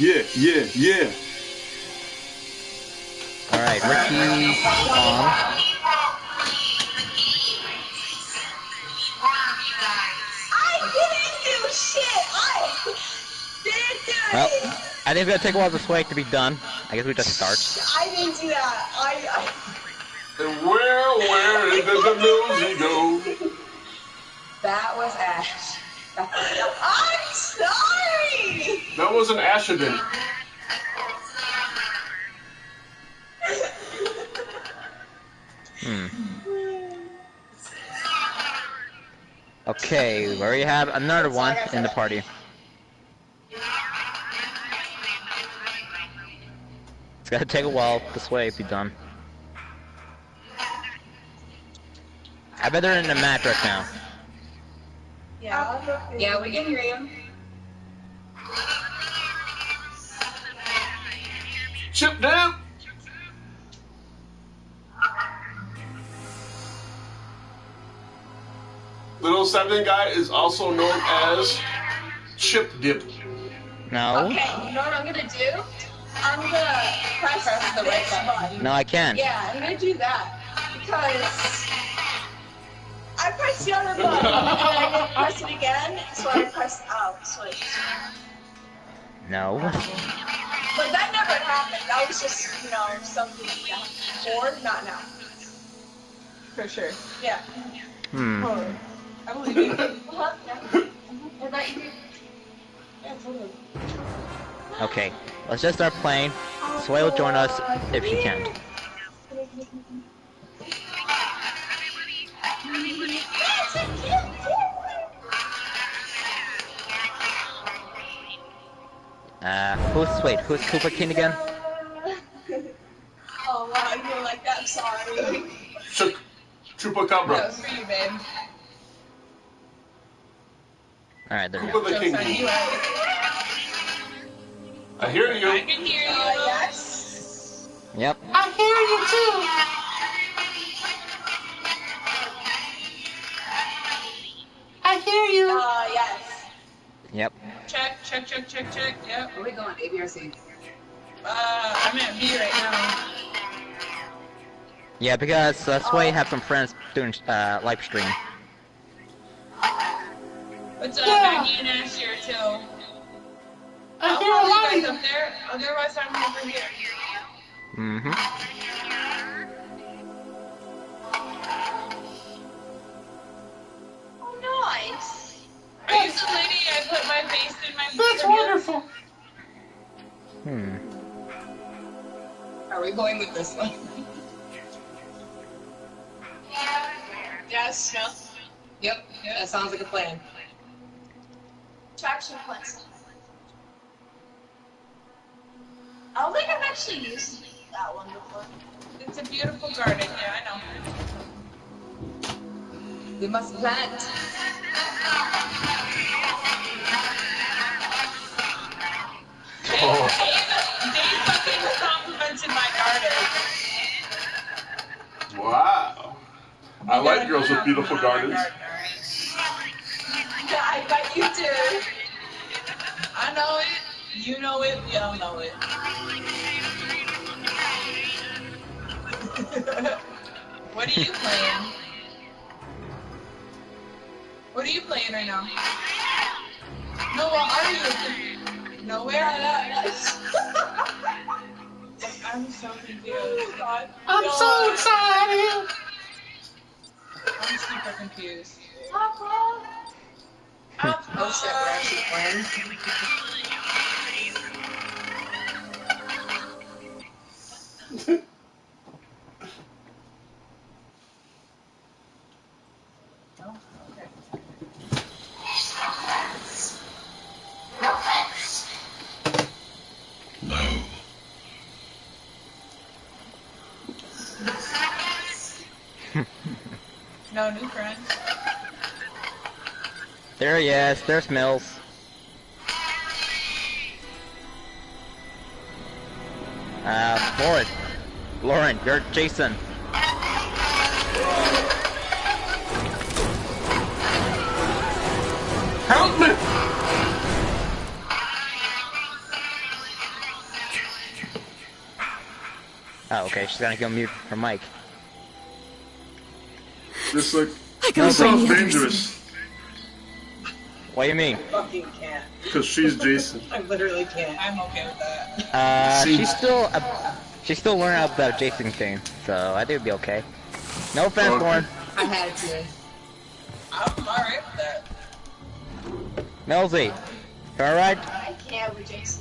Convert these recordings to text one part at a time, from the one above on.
Yeah, yeah, yeah. All right, Ricky's on. Um, well, I didn't do shit! I didn't do it! I think it's gonna take a while for Sway to be done. I guess we just start. I didn't do that. I. I... And where, where does the music go? That was Ash. I'm sorry. That was an accident. Hmm. Okay, we already have another one in the party. It's gonna take a while this way to be done. I bet they're in the match right now. Yeah. Yeah, we can hear you. Chip dip. Little seven guy is also known as Chip Dip. No? Okay, you know what I'm gonna do? I'm gonna press, press the right button. No, I can't. Yeah, I'm gonna do that because I pressed the other button and I didn't press it again, so I pressed out so switch. No. But that never happened. That was just, you know, something yeah. Or not now. For sure. Yeah. Hmm. I believe you. Uh-huh, yeah. What about you? Yeah, totally. Okay, let's just start playing. Sway will join us if she can. Uh, who's, wait, who's Cooper King again? oh wow, you were like that, I'm sorry. Chup, Chupacabra. That was for you, babe. Alright, there we go. the King. Jokes you, I hear you. I can hear you. Uh, yes. Yep. I hear you too. I hear you. Uh, yes. Yep. Check, check, check, check, check. Yep. Are we going A, B, or C? Uh, I'm at B right now. Yeah, because uh, Sway have some friends doing uh, live stream. What's up, Yeah. Maggie and Ash here too? I I'll hear a lot you of guys up there. Otherwise, I'm over here. Mm-hmm. Oh, nice. Are you the lady I put my face in my That's computer? wonderful. Hmm. Are we going with this one? Yes, no. Yep, that sounds like a plan. Traction plans. I don't think I've actually used that one before. It's a beautiful garden. Yeah, I know. We must plant. Oh, Dave, Dave fucking complimented my garden. wow. I You like girls with beautiful gardens. Yeah, I bet you do. I know it. You know it. We all know it. what are you playing? What are you playing right now? No, what are you? No, where are you? I'm so confused. I'm God. so excited. I'm super confused. Oh shit, we're actually playing. No new friends. There he is. There's Mills. Uh, Lauren. Lauren, you're Jason. Help me! Oh, okay. She's gonna go mute her mic. Just like I this gotta sounds dangerous What do you mean? fucking can't. because she's Jason. I literally can't. I'm okay with that. Uh, See- she's still uh, she's still learning about Jason thing, so I think it'll be okay. No offense, Okay. Lauren. I had to. I'm alright with that. Millsy, you alright? I can't with Jason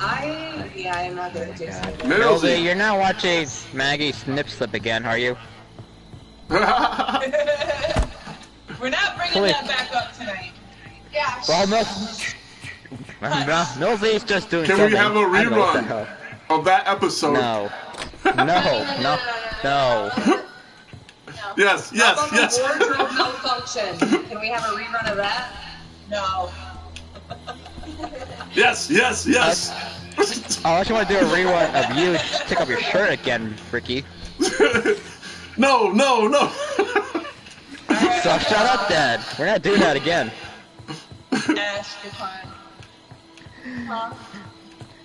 I yeah, I'm not good at Jason. Yeah. either. Millsy, Millsy. you're not watching Maggie snip slip again, are you? We're not bringing Please. that back up tonight. Yeah. Well, Mil- Millsy's just doing Can we something. have a I don't know what the rerun? of that episode. No. No, no, no. Yes, How yes, about the yes. wardrobe malfunction? Can we have a rerun of that? No. Yes, yes, yes. I Unless you want to do a rerun of you just take off your shirt again, Ricky. no, no, no. So shut up, Dad. We're not doing that again. Ash, you're fine. Huh?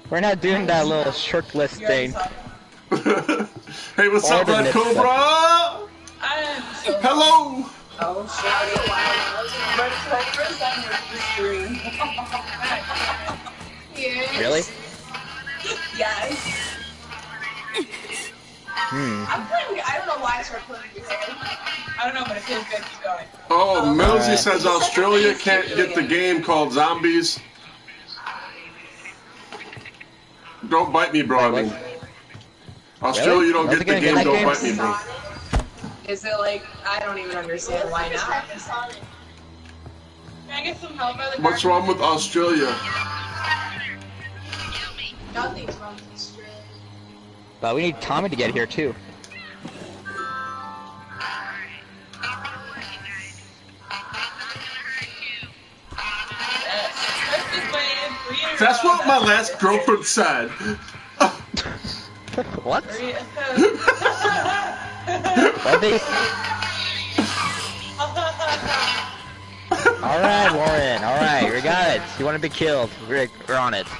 We're not doing that little shirtless thing. hey, what's up, Order Black this Cobra? I am so Hello. Oh shit! Yes. Really? Yes. Hmm. I'm playing. I don't know why I started playing guitar. I don't know, but it feels good. Keep going. Oh, Millsy Alright. says Australia can't get the game called Zombies. Don't bite me, bro. I Wait, mean. Australia, you don't How's get the gonna game. Don't bite me, bro. Is it like I don't even understand why not? Can I get some help by the What's wrong with Australia? Nothing's wrong with Australia. But we need Tommy to get here too. Yes. Christmas wave, three in a That's what my last girlfriend said. what? Three- All right, Lauren. All right, we got it. You want to be killed? We're, we're on it.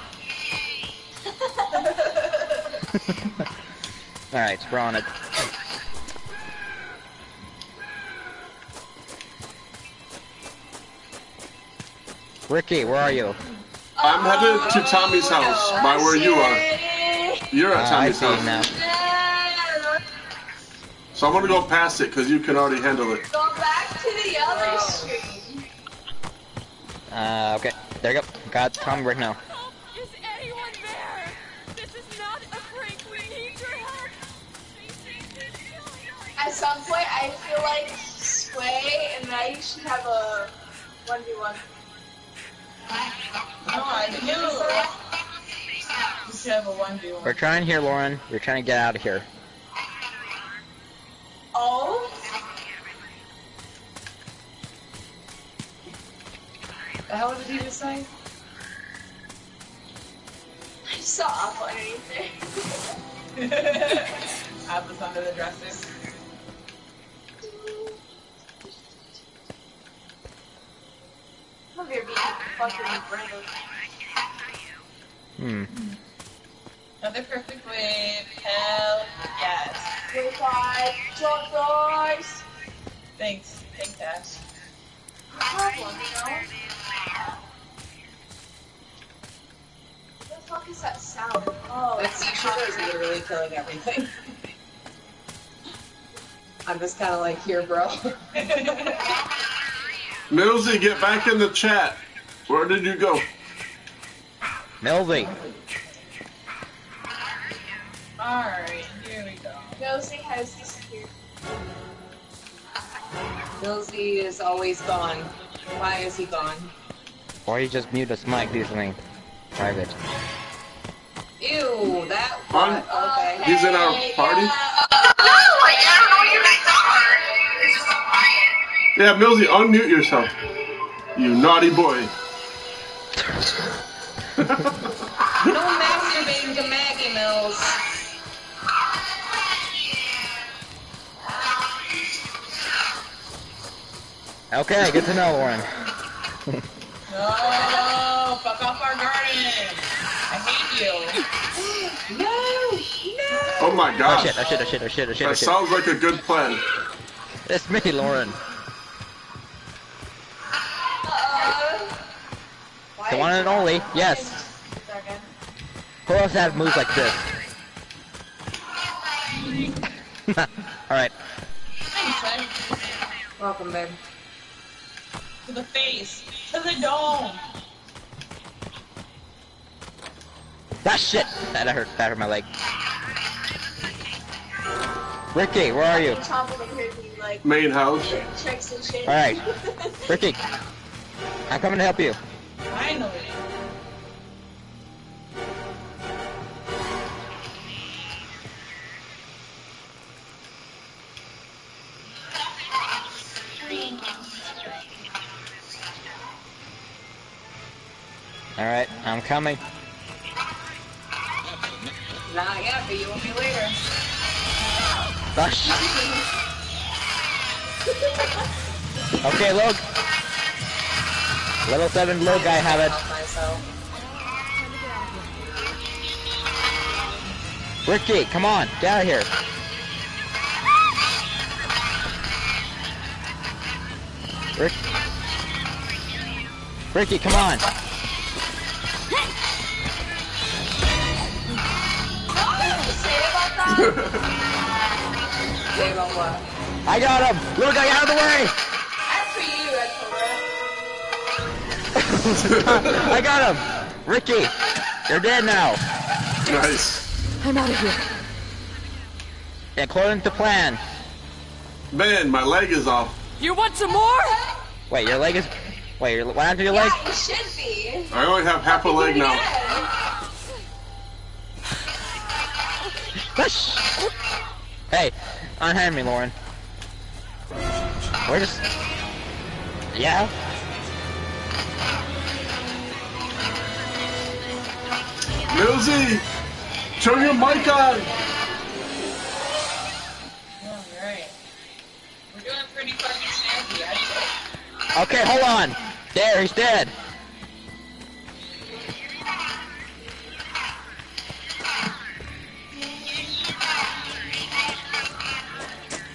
All right, we're on it. Ricky, where are you? I'm headed to Tommy's house by where you are. You're at Uh, Tommy's house. Now. So I'm gonna go past it because you can already handle it. Go back to the other screen. Uh, okay. There you go. Got Tommy right now. Is anyone there? This is not a prank. We need your help. At some point, I feel like Sway and I should have a 1v1. No, I do. You should have a one v We're trying here, Lauren. We're trying to get out of here. Oh? The hell did he just say? I saw up underneath there. Have this under the dresser. I'm here being fucking brave. Hmm. Another perfect wave. Hell yes. Wait, five, short doors. Thanks. Thanks, Ash. No problem, you know? What the fuck is that sound? Oh, That sea sugar is literally killing everything. I'm just kind of like, here, bro. Millsy, get back in the chat. Where did you go? Millsy. Oh, Alright, here we go. Nosy has disappeared. Millsy is always gone. Why is he gone? Or you just mute us mic, do something private. Ew, that Fun. what? Okay. He's in our Hey, party? yeah. Yeah, Millsy, unmute yourself. You naughty boy. No masturbating to Maggie Mills. Okay, good to know, Lauren. No, fuck off our garden. I hate you. No! No! Oh my Oh shit, oh shit, oh shit, oh shit, oh shit, oh That shit. sounds like a good plan. It's me, Lauren. Uh, The one and only, yes. Who else has moves like this? Alright. Welcome, babe. To the face. To the dome. That shit! That hurt, that hurt my leg. Ricky, where are you? Chomp over here doing like Main house. tricks and shit. Alright. Ricky, I'm coming to help you. Finally. Alright, I'm coming. Not yet, but you will be later. Gosh. Okay, Log. Level 7 Log, I have it. Ricky, come on, get out of here. Rick. Ricky, come on. I got him. Look, I out of the way. After you, Red Cobra. I got him. Ricky, you're dead now. Nice. I'm out of here. According to plan. Man, my leg is off. You want some more? Wait, your leg is. Wait, your, what happened to your leg? Yeah, you should be. I only have half a leg now. Hush. Hey, unhand me, Lauren. We're just. Yeah. Millsy, turn your mic on. Alright. We're doing pretty fucking snappy, I'd. Okay, hold on. There, he's dead.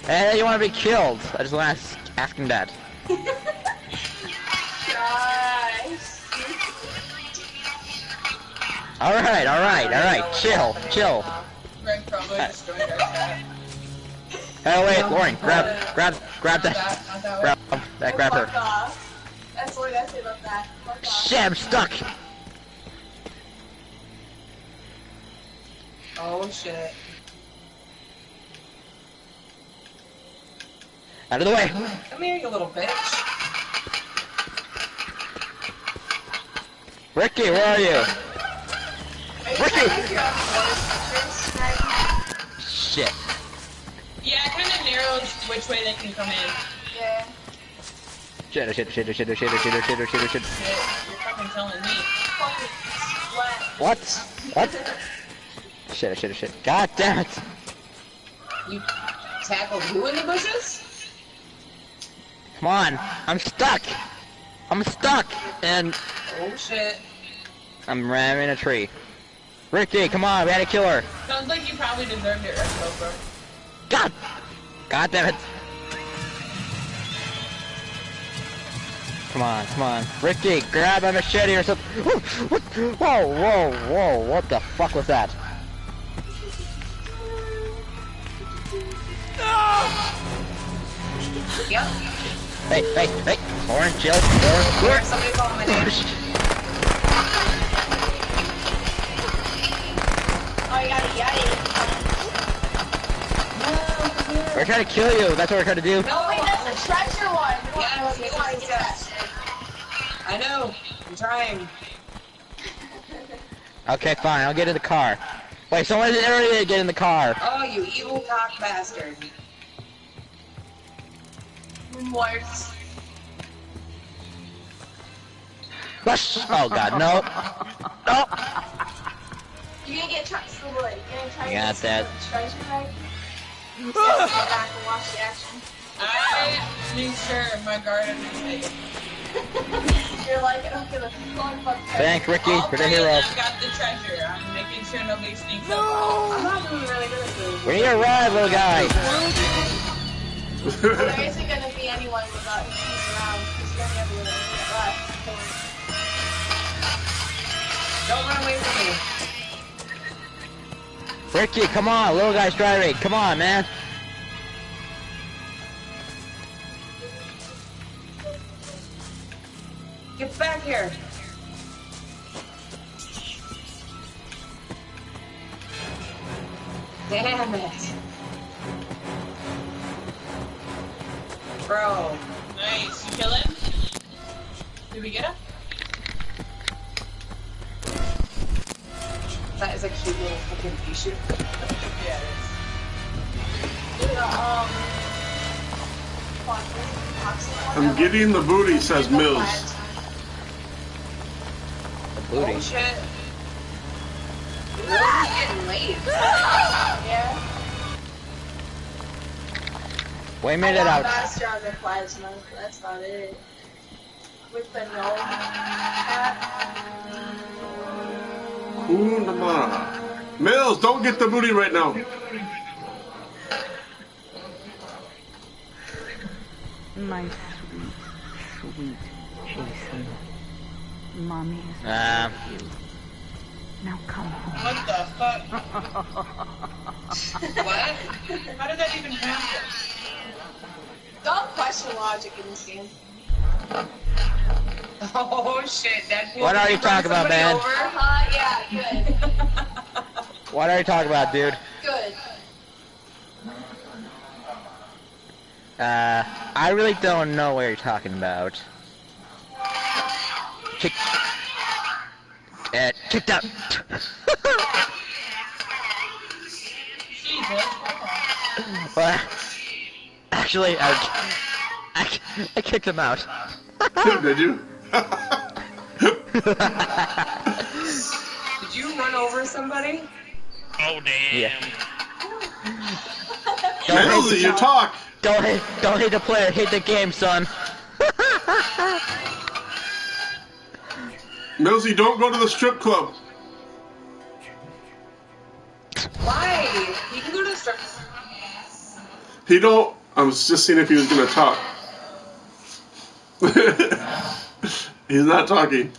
Hey, you want to be killed? I just want to ask, ask him that. All right, all right, all right. Chill, chill. Greg probably destroyed our chat. Oh eh, wait, Lauren, uh, grab, grab, grab that, that, that grab that, grab her. That's what I say about that. Shit, I'm stuck. Oh shit. Out of the way. Come here, you little bitch. Ricky, where are you? Are Ricky! trying to figure out voice actors, Maggie? Shit. Yeah, it kind of narrows which way they can come in. Yeah. Shit, shit, shit, shit, shit, shit, shit, shit, shit, shit. Shit, you're fucking telling me. Fucking sweat. What? What? Shit, shit, shit. God damn it. You tackled who in the bushes? Come on. I'm stuck. I'm stuck. And Oh shit. I'm ramming a tree. Ricky, come on. We had to kill her. Sounds like you probably deserved it, Red Cobra. God. God damn it. Come on, come on. Ricky, grab a machete or something. Whoa, whoa, whoa. What the fuck was that? Yep. Hey, hey, hey. Lauren, chill. Lauren, Here, Lauren. somebody call my name. Oh, you got a yeti. We're trying to kill you. That's what we're trying to do. No, wait, that's the treasure one. You Yeah, want, you want to get that shit. I know. I'm trying. Okay, fine. I'll get in the car. Wait, someone already did get in the car. Oh, you evil cock bastard. Remorse. Oh god, no. No. You're gonna get trucks to the wood. You're gonna try I to got get that. the treasure right? Sit back and watch the action. I make sure my garden is safe. You're like, I don't give a fuck about the Thanks, Ricky, All for the three of hero. them got the treasure. I'm making sure nobody sneaks up. I'm not doing really good at this. We need a ride, little guy. There isn't gonna be anyone without he's around. He's gonna have a little bit left. Don't run away from me. Ricky, come on, little guy's driving. Come on, man. Get back here. Damn it. Bro. Nice. You kill him? Did we get him? That is a cute little fucking pea shoot. Yeah, it The, um, fuck, where's the toxic one? I'm getting the booty, says Mills. The Oh booty. shit. It's getting late. Yeah. We made I it got out. faster on the plasma, that's about it. With the no hat. Mills, don't get the booty right now. My sweet, sweet Jason. Mommy is Uh, with you. Now come home. What the fuck? What? How did that even happen? Don't question logic in this game. Oh shit, that What are you talking about, man? Uh-huh, yeah, good. what are you talking about, dude? Good. Uh, I really don't know what you're talking about. Kick. Uh, kicked out. Jesus, come on. well, actually, I, I, I kicked him out. Did you? Did you run over somebody? Oh damn. Yeah. Don't hate, Millsy, you talk. don't hate, don't hate the player, hate the game, son. Millsy, don't go to the strip club. Why? You can go to the strip. He don't. I was just seeing if he was gonna talk. He's not talking.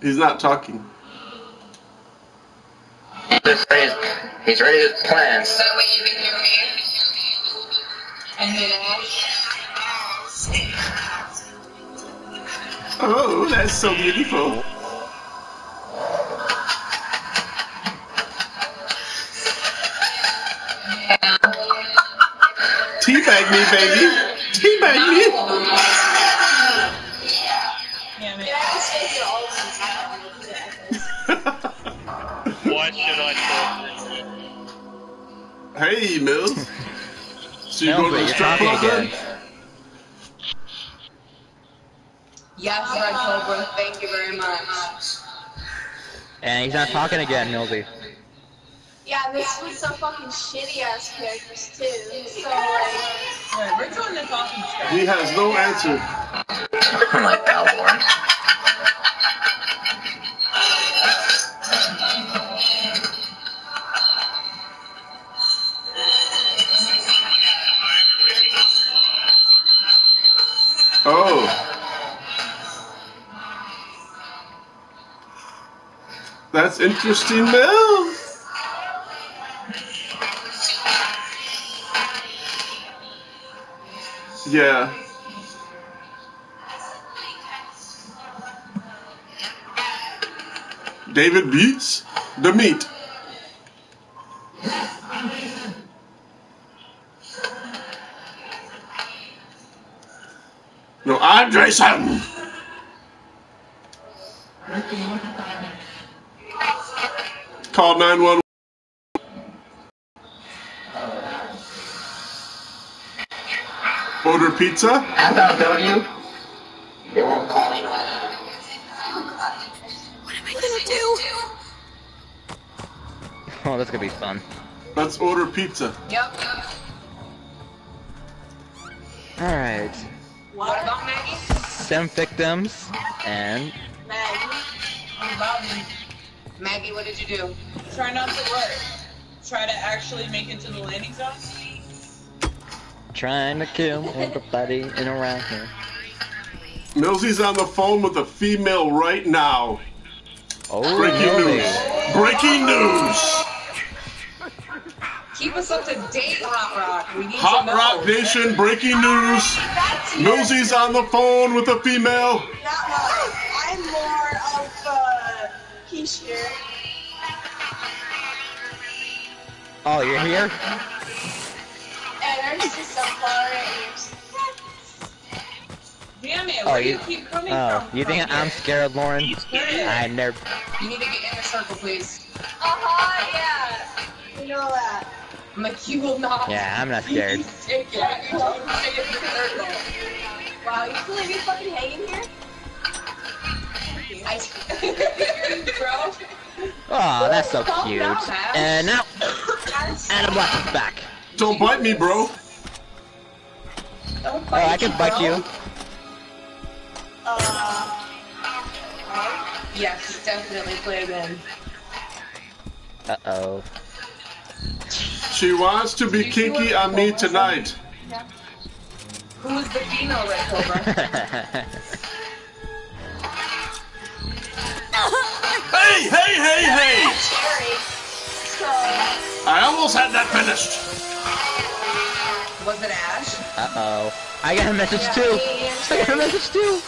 He's not talking. He's ready, he's ready to plan. That way you can hear me. And hit Ash. Oh, that's so beautiful. Teabag me, baby. Teabag me. Yeah, man. Yeah, I stay here all the time. What should I do? hey, Mills. So you No, go to but the strip club then? again. Yes, Red Cobra. Thank you very much. And he's not talking again, Millsy. Yeah, this was some fucking shitty ass characters too. So like, Alright, we're doing the talking stuff. He has no answer. I'm like Balborn. Oh. That's interesting, Mills. Yeah. David beats the meat. No, I'm Jason. Call 911. Pizza. How about W? They won't call me. What am I gonna do? Oh, that's gonna be fun. Let's order pizza. Yep. Alright. What about Maggie? Seven victims, and Maggie. What about me? Maggie, what did you do? Try not to work. Try to actually make it to the landing zone. Trying to kill everybody in around here. Millsy's on the phone with a female right now. Oh, Breaking really? news. Breaking news. Keep us up to date, Hot Rock. We need Hot to know. Rock Nation, breaking news. That's Millsy's on the phone with a female. No, no, I'm more of uh, Quiche here. Oh, you're here? Oh, where you- you keep coming Oh, from? you think from I'm here? scared, Lauren? Yeah. I never. You need to get in the circle, please. Uh-huh, yeah. You know that. I'm like, you will not. Yeah, I'm not scared. Take it. You don't take it the circle. Wow, you can leave me fucking hanging here? I bro. Oh, that's so cute. And now, Adam Black is back. Don't bite me, bro. Don't bite Oh, I can bite bro. you. Yes, definitely play it in. Uh oh. She wants to be kinky on me tonight. Who is the female Red Cobra? Hey, hey, hey, hey! I almost had that finished. Was it Ash? Uh oh. I got a message too. I got a message too.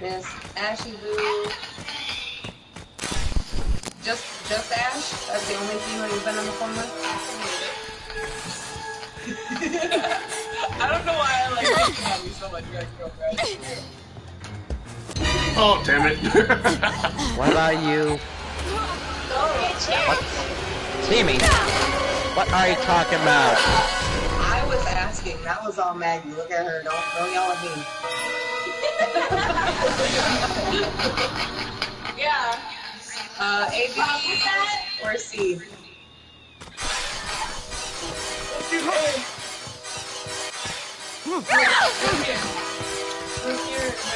Miss Ashy Boo. Just, just Ash? That's the only female you've been on the phone with? I don't know why I like thinking about you so much, Red Cobra. Oh, damn it. What about you? go get Cherry. Timmy? What are you talking about? I was asking. That was all Maggie. Look at her. Don't, don't yell at me. Yeah. Uh, A, B, or C? What's your name?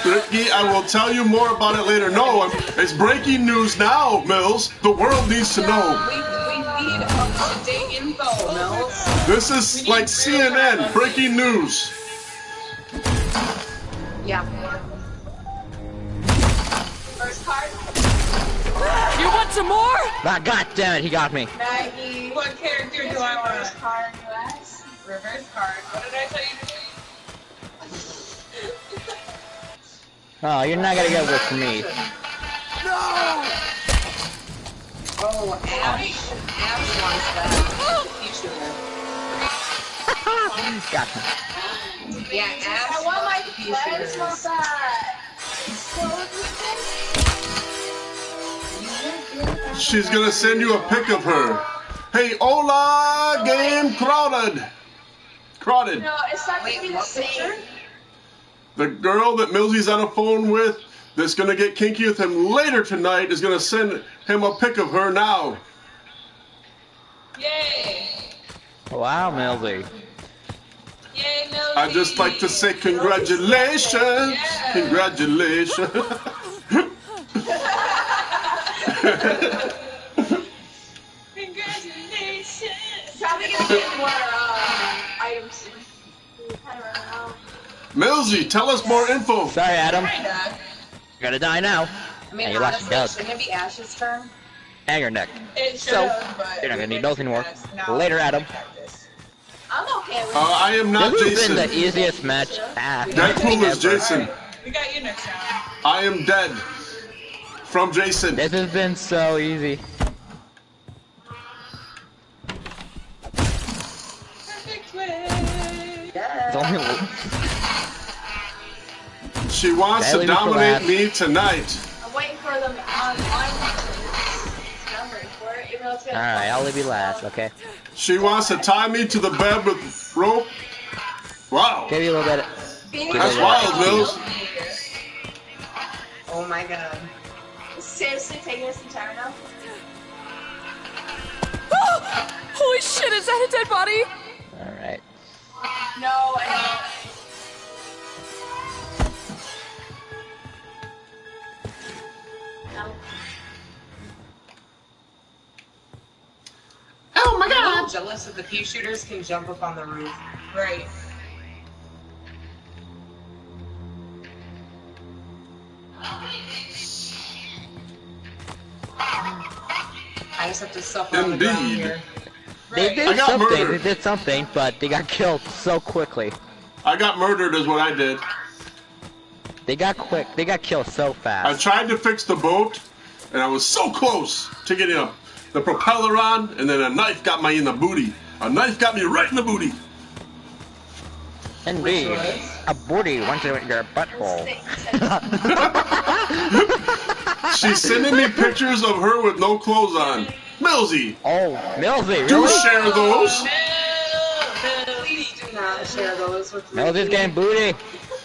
Ricky, I will tell you more about it later. No, it's breaking news now, Mills. The world needs to know. We, we need up-to-date info, Mills. This is like CNN, breaking news. Yeah. First card? You want some more? Ah, God damn it, he got me. Maggie. What character do I want? First card, US. Reverse card. What did I tell you to do? Oh, you're not gonna get work from me. No! Oh, Ash. Ash wants that. You should. Got me. Yeah, Ash I want my friends shooters. that. What was this She's gonna send you a pic of her. Hey, hola, game crowded. Crowded. No, it's not gonna Wait, be the same. The girl that Millsy's on the phone with that's gonna get kinky with him later tonight is gonna send him a pic of her now. Yay! Wow, Millsy. Yay, Millie! I'd just like to say congratulations. Congratulations. Congratulations! Probably gonna get more uh, items. I. Millsy, tell us more info. Sorry, Adam. Kinda. Gotta die now. I mean, And you lost your honestly, dog. shouldn't it be Ash's turn? And your neck. It So, should've, but you're not gonna need it those anymore. makes Later, Adam. practice. I'm okay with Uh, I am not Jason. This has been the easiest match. Ah, Deadpool is Jason. We got you next round. I am dead. From Jason. This has been so easy. Perfect way. It's only She wants That to leave me for dominate me tonight. I'm waiting for them on online. I'm ready for it, even though it's gonna Alright, I'll leave you last, okay? She wants to tie me to the bed with rope. Wow. Give you a little bit. Give That's it wild, Mills. Oh my god. seriously taking this entire now? Oh, holy shit, is that a dead body? Alright. No, I don't. No. Oh my god! I'm jealous that the pea shooters can jump up on the roof. Right. I just have to suffer on the ground Indeed. here. They did I something, murdered. they did something, but they got killed so quickly. I got murdered, is what I did. They got quick, they got killed so fast. I tried to fix the boat, and I was so close to getting a, the propeller on, and then a knife got me in the booty. A knife got me right in the booty. Indeed. A booty once it went to your butthole. She's sending me pictures of her with no clothes on. Millsy, oh, Millsy, do really? share those. Please do not share those with me. Millsy's getting booty.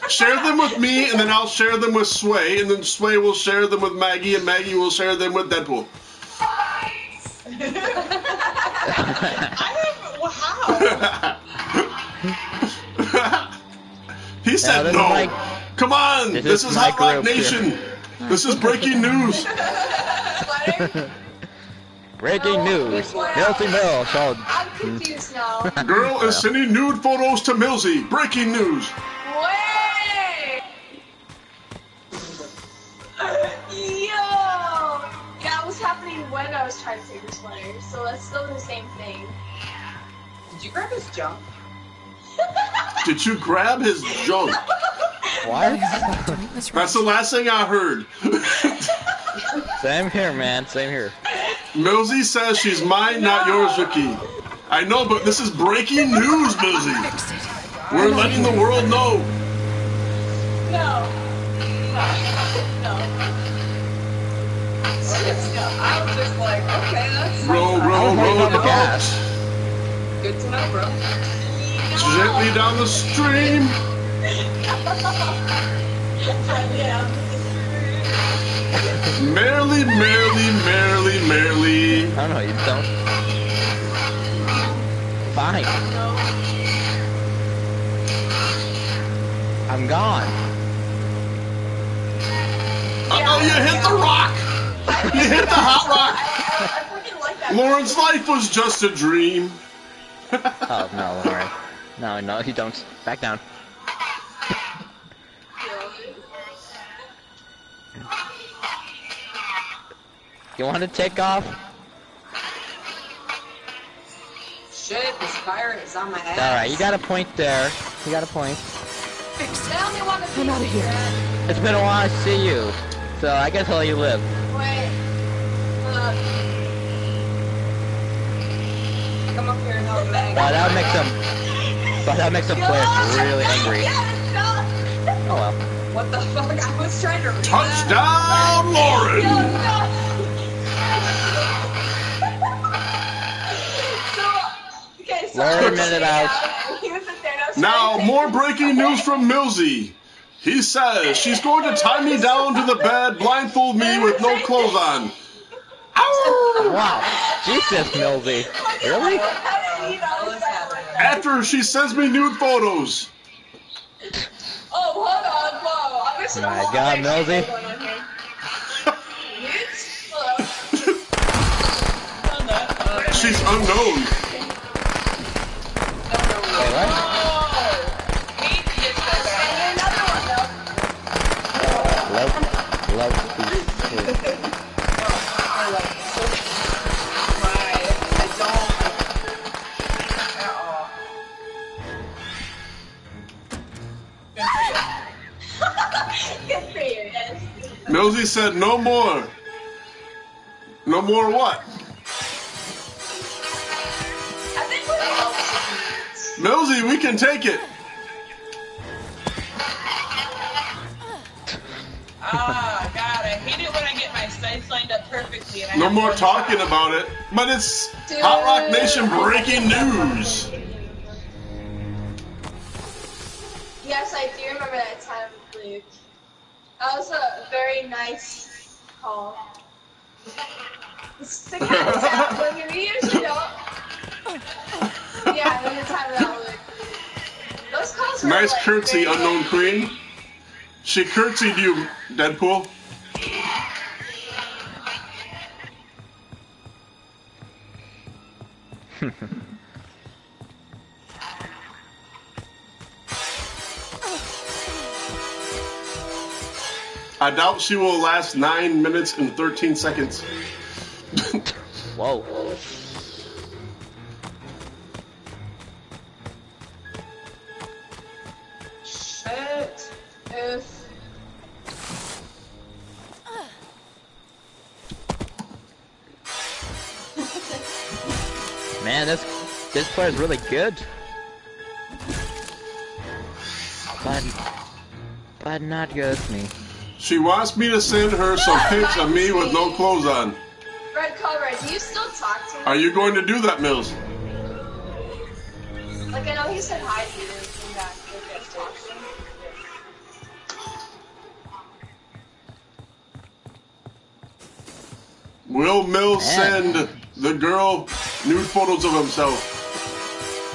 Share them with me, and then I'll share them with Sway, and then Sway will share them with Maggie, and Maggie will share them with Deadpool. I have. How? he said this no. my- Come on, this this, is is Hot Rock. Nation. This is breaking news. Letter? Breaking oh, news. Millsy Mill showed I'm confused now. Girl is sending nude photos to Millsy. Breaking news. Happening when I was trying to take this letter, so that's still the same thing. Did you grab his junk? Did you grab his junk? What? That's the last thing I heard. Same here, man. Same here. Millsy says she's mine, not yours, Ricky. I know, but this is breaking news, Millsy. We're letting the world know. No. No. No. I was just like, okay, that's Row, row, Oh my row God, the the boat. gas. good to know, bro. Gently down the stream. Merrily, merrily, merrily, merrily. I don't know, you don't. Fine. I'm gone. Uh-oh, you hit the rock. You hit the hot rock. I freaking like that. Lauren's life was just a dream. Oh, no, don't. No, no, you don't. Back down. You want to take off? Shit, this pirate is on my ass. Alright, you got a point there. You got a point. I only want to I'm out of here. It's been a while to see you. So I guess I'll let you live. Wait. Uh, Come up here and help Meg. But that would make some but that would make some players really angry. Oh well. What the fuck? I was trying to read Touchdown, Lauren. Okay, so Lauren minute out. He was a Thanos Now, more breaking news from Millsy. He says she's going to tie me down to the bed, blindfold me with no clothes on. Ow! Wow. Jesus, Millsy. Really? How did he not What was happening? After she sends me nude photos. Oh, hold on, whoa. I'm missing My God, other thing Nosy. going on here. Nudes? Hello. She's unknown. Wait, what? Love love. Millsy said no more. No more what? Millsy, we can take it. Ah, God, I hate it when I get my sights lined up perfectly and No have more talking shot. about it. But it's Hot Rock Nation breaking news. Yes, I do remember that time with Luke. That was a very nice call. It's the kind of sound when you usually don't. Yeah, then the time that would. Those calls were Nice like, curtsy, unknown queen. She curtsied you, Deadpool. I doubt she will last 9 minutes and 13 seconds. Whoa. If. Man, this this player's really good. But but not good as me. She wants me to send her some pics of me with no clothes on. Red Color, do you still talk to him? Are you going to do that, Mills? Like, I know he said hi Will Mills Man. send the girl nude photos of himself?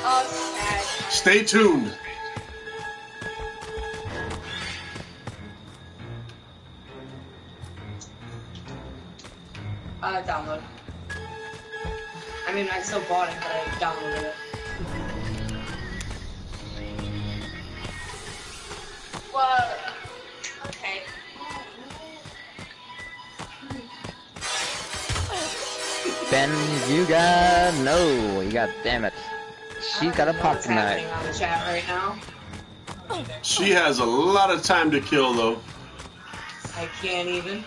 Oh. Stay tuned. Damn it. She's got a What's pop tonight. on the chat right now? She has a lot of time to kill, though. I can't even.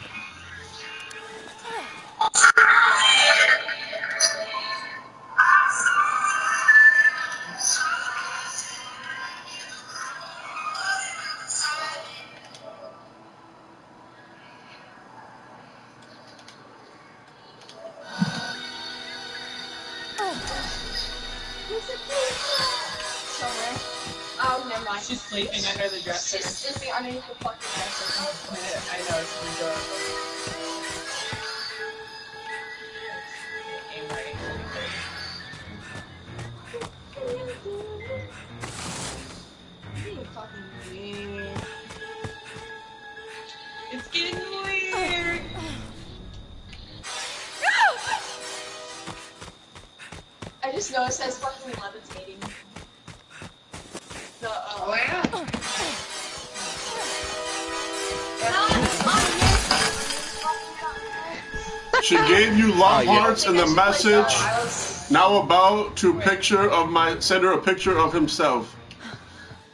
She gave you love yeah. hearts and the message. Now about to picture of my send her a picture of himself.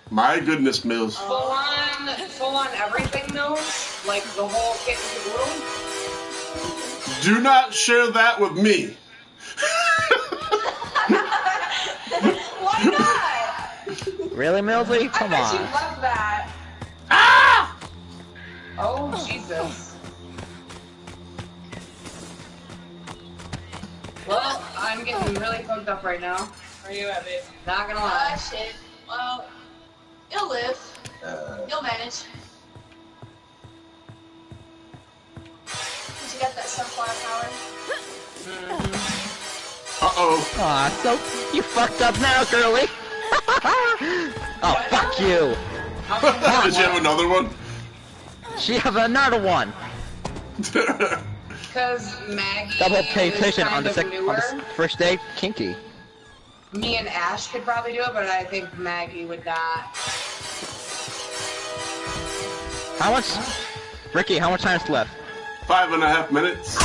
My goodness, Mills. Full on, full on everything knows, like the whole kit and caboodle. Do not share that with me. Why not? Really, Millsy? I Come bet you on. love that. Ah! Oh Jesus. Well, I'm getting really fucked up right now. Where you at, babe? Not gonna Ah, lie. shit. Well, you'll live. You'll manage. Did you get that sunflower power? Uh oh. Aw, so you fucked up now, girly. oh, fuck you. Did you have another one? She have another one. Because Maggie Double is PlayStation on the, of sec- on the first day. Kinky. Me and Ash could probably do it, but I think Maggie would not. How much? Ricky, how much time is left? Five and a half minutes.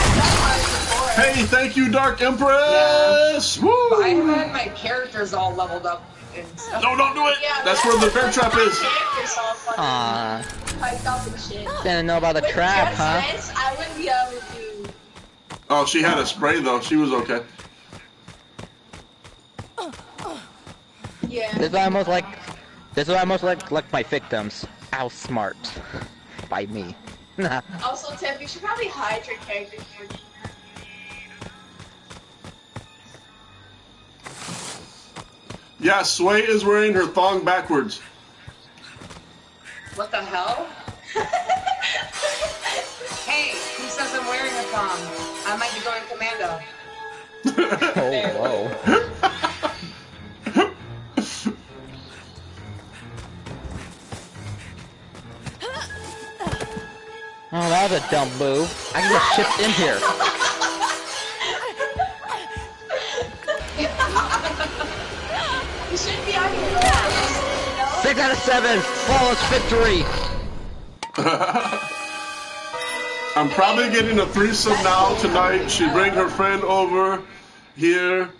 Hey, thank you, Dark Empress. Woo! But I had my characters all leveled up and stuff. No, don't do it. Yeah, That's where the bear trap is. Characters all fucking Aw, hyped up and shit. didn't know about the With trap, huh? this, I wouldn't be able to do. Oh, she had a spray though. She was okay. Yeah. This is almost like, this is almost like like my victims. How smart, by me. Also, Tiff, you should probably hide your character for Yeah, Sway is wearing her thong backwards. What the hell? hey, who says I'm wearing a thong. I might be going commando. Oh, whoa. Oh, that was a dumb move. I can just shift in here. You should be on your best. Six out of seven. Flawless victory. I'm probably getting a threesome now tonight. She bring her friend over here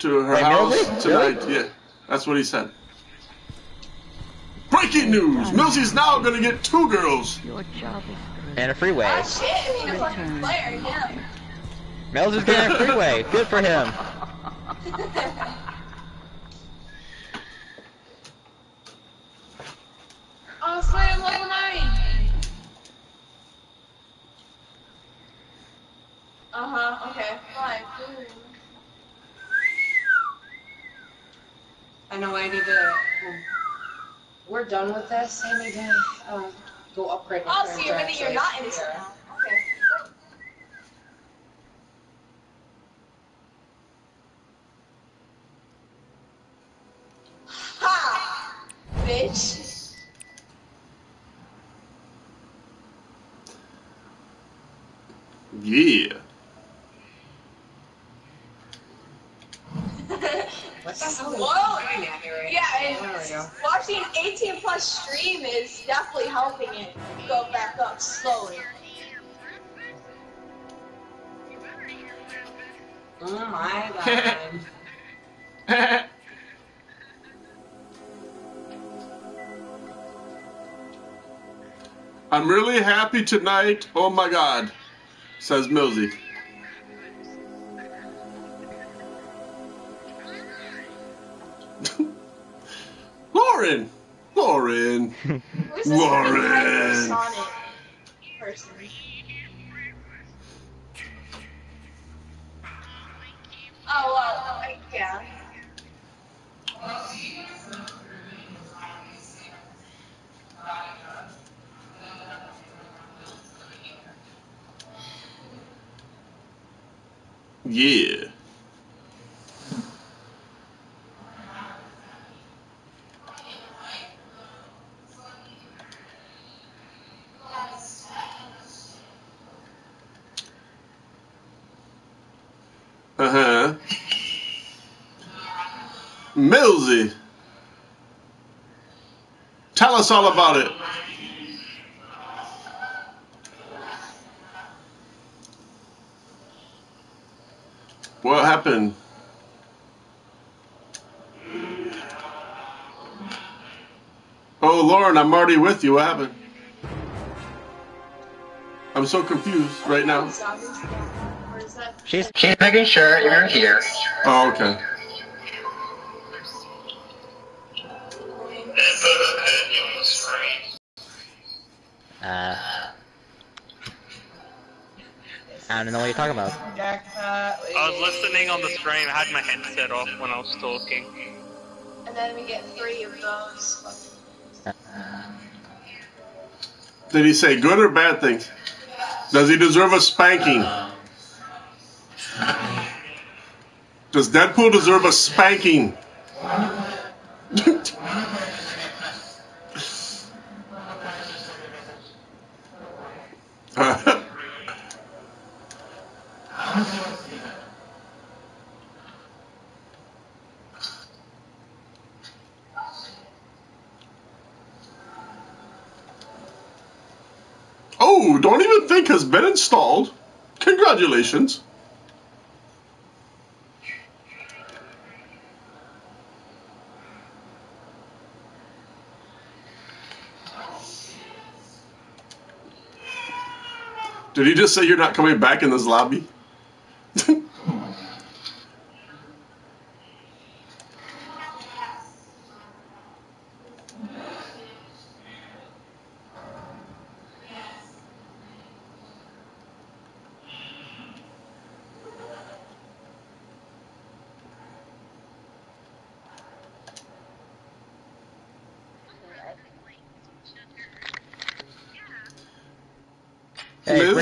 to her Wait, house Millsy? tonight. Yeah, that's what he said. Breaking news! Millsy's now gonna get two girls. Your job is through. And a freeway. Oh shit, I mean, a fucking player, yeah. Mills is getting a freeway. Good for him. Oh, slam level 9! Uh-huh, okay, fine. I know I need to. We're done with this. I need to uh, go upgrade my Oh, current so you're really, you're not so- innocent yeah. now. Okay. Ha! Bitch. Yeah. What the hell is Whoa. going at me right Yeah, now? and There we go. watching 18 plus stream is definitely helping it go back up slowly. Oh my god. I'm really happy tonight. Oh my god, says Millsy. Lauren! Lauren! Lauren. Oh, well, I- yeah. Yeah. Uh huh. Millsy. Tell us all about it. What happened? Oh, Lauren, I'm already with you. What happened? I'm so confused right now. Or is that? She's She's making sure you're here. Oh, okay. I know what you're talking about. Jackpot. I was listening on the stream. I had my headset off when I was talking. And then we get three of those. Did he say good or bad things? Does he deserve a spanking? Does Deadpool deserve a spanking? oh, don't even think has been installed. Congratulations. Did he just say you're not coming back in this lobby?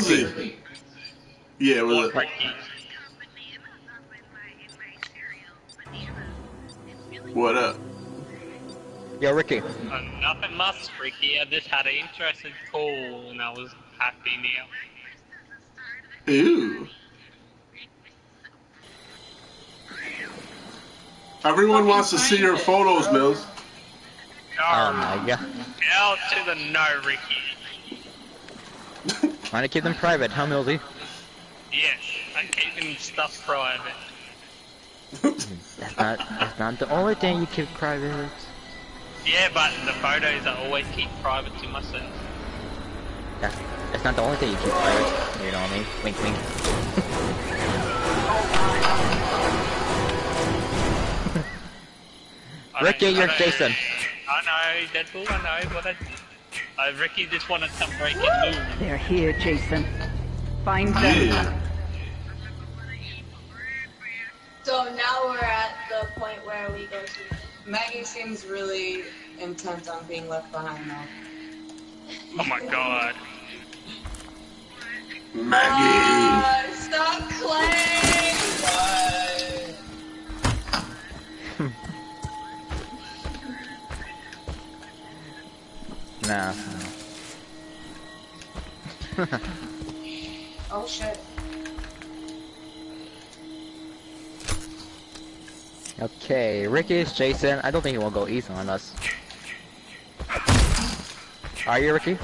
Hey, Millsy. Ricky. Yeah, was it? Ricky. What up? Yo, Ricky. Uh, nothing much, Ricky. I just had an interesting call and I was happy now. Ew. Everyone wants to see your photos, Mills. Oh my god. Hell to the no, Ricky. Trying to keep them private, huh, Millsy? Yes, I'm keeping stuff private. That's not, that's not the only thing you keep private. Yeah, but the photos I always keep private to myself. That's, that's not the only thing you keep private. You know what I mean? Wink, wink. I Ricky, you're Jason. I know, Deadpool, I know, but I, uh, Ricky just wanted some breaking news. They're here, Jason. Find them. Yeah. So now we're at the point where we go to. Maggie seems really intent on being left behind now. Oh my god. Maggie. Uh, stop Clay! Nah. Oh shit. Okay, Ricky is Jason. I don't think he won't go easy on us. Are you, Ricky?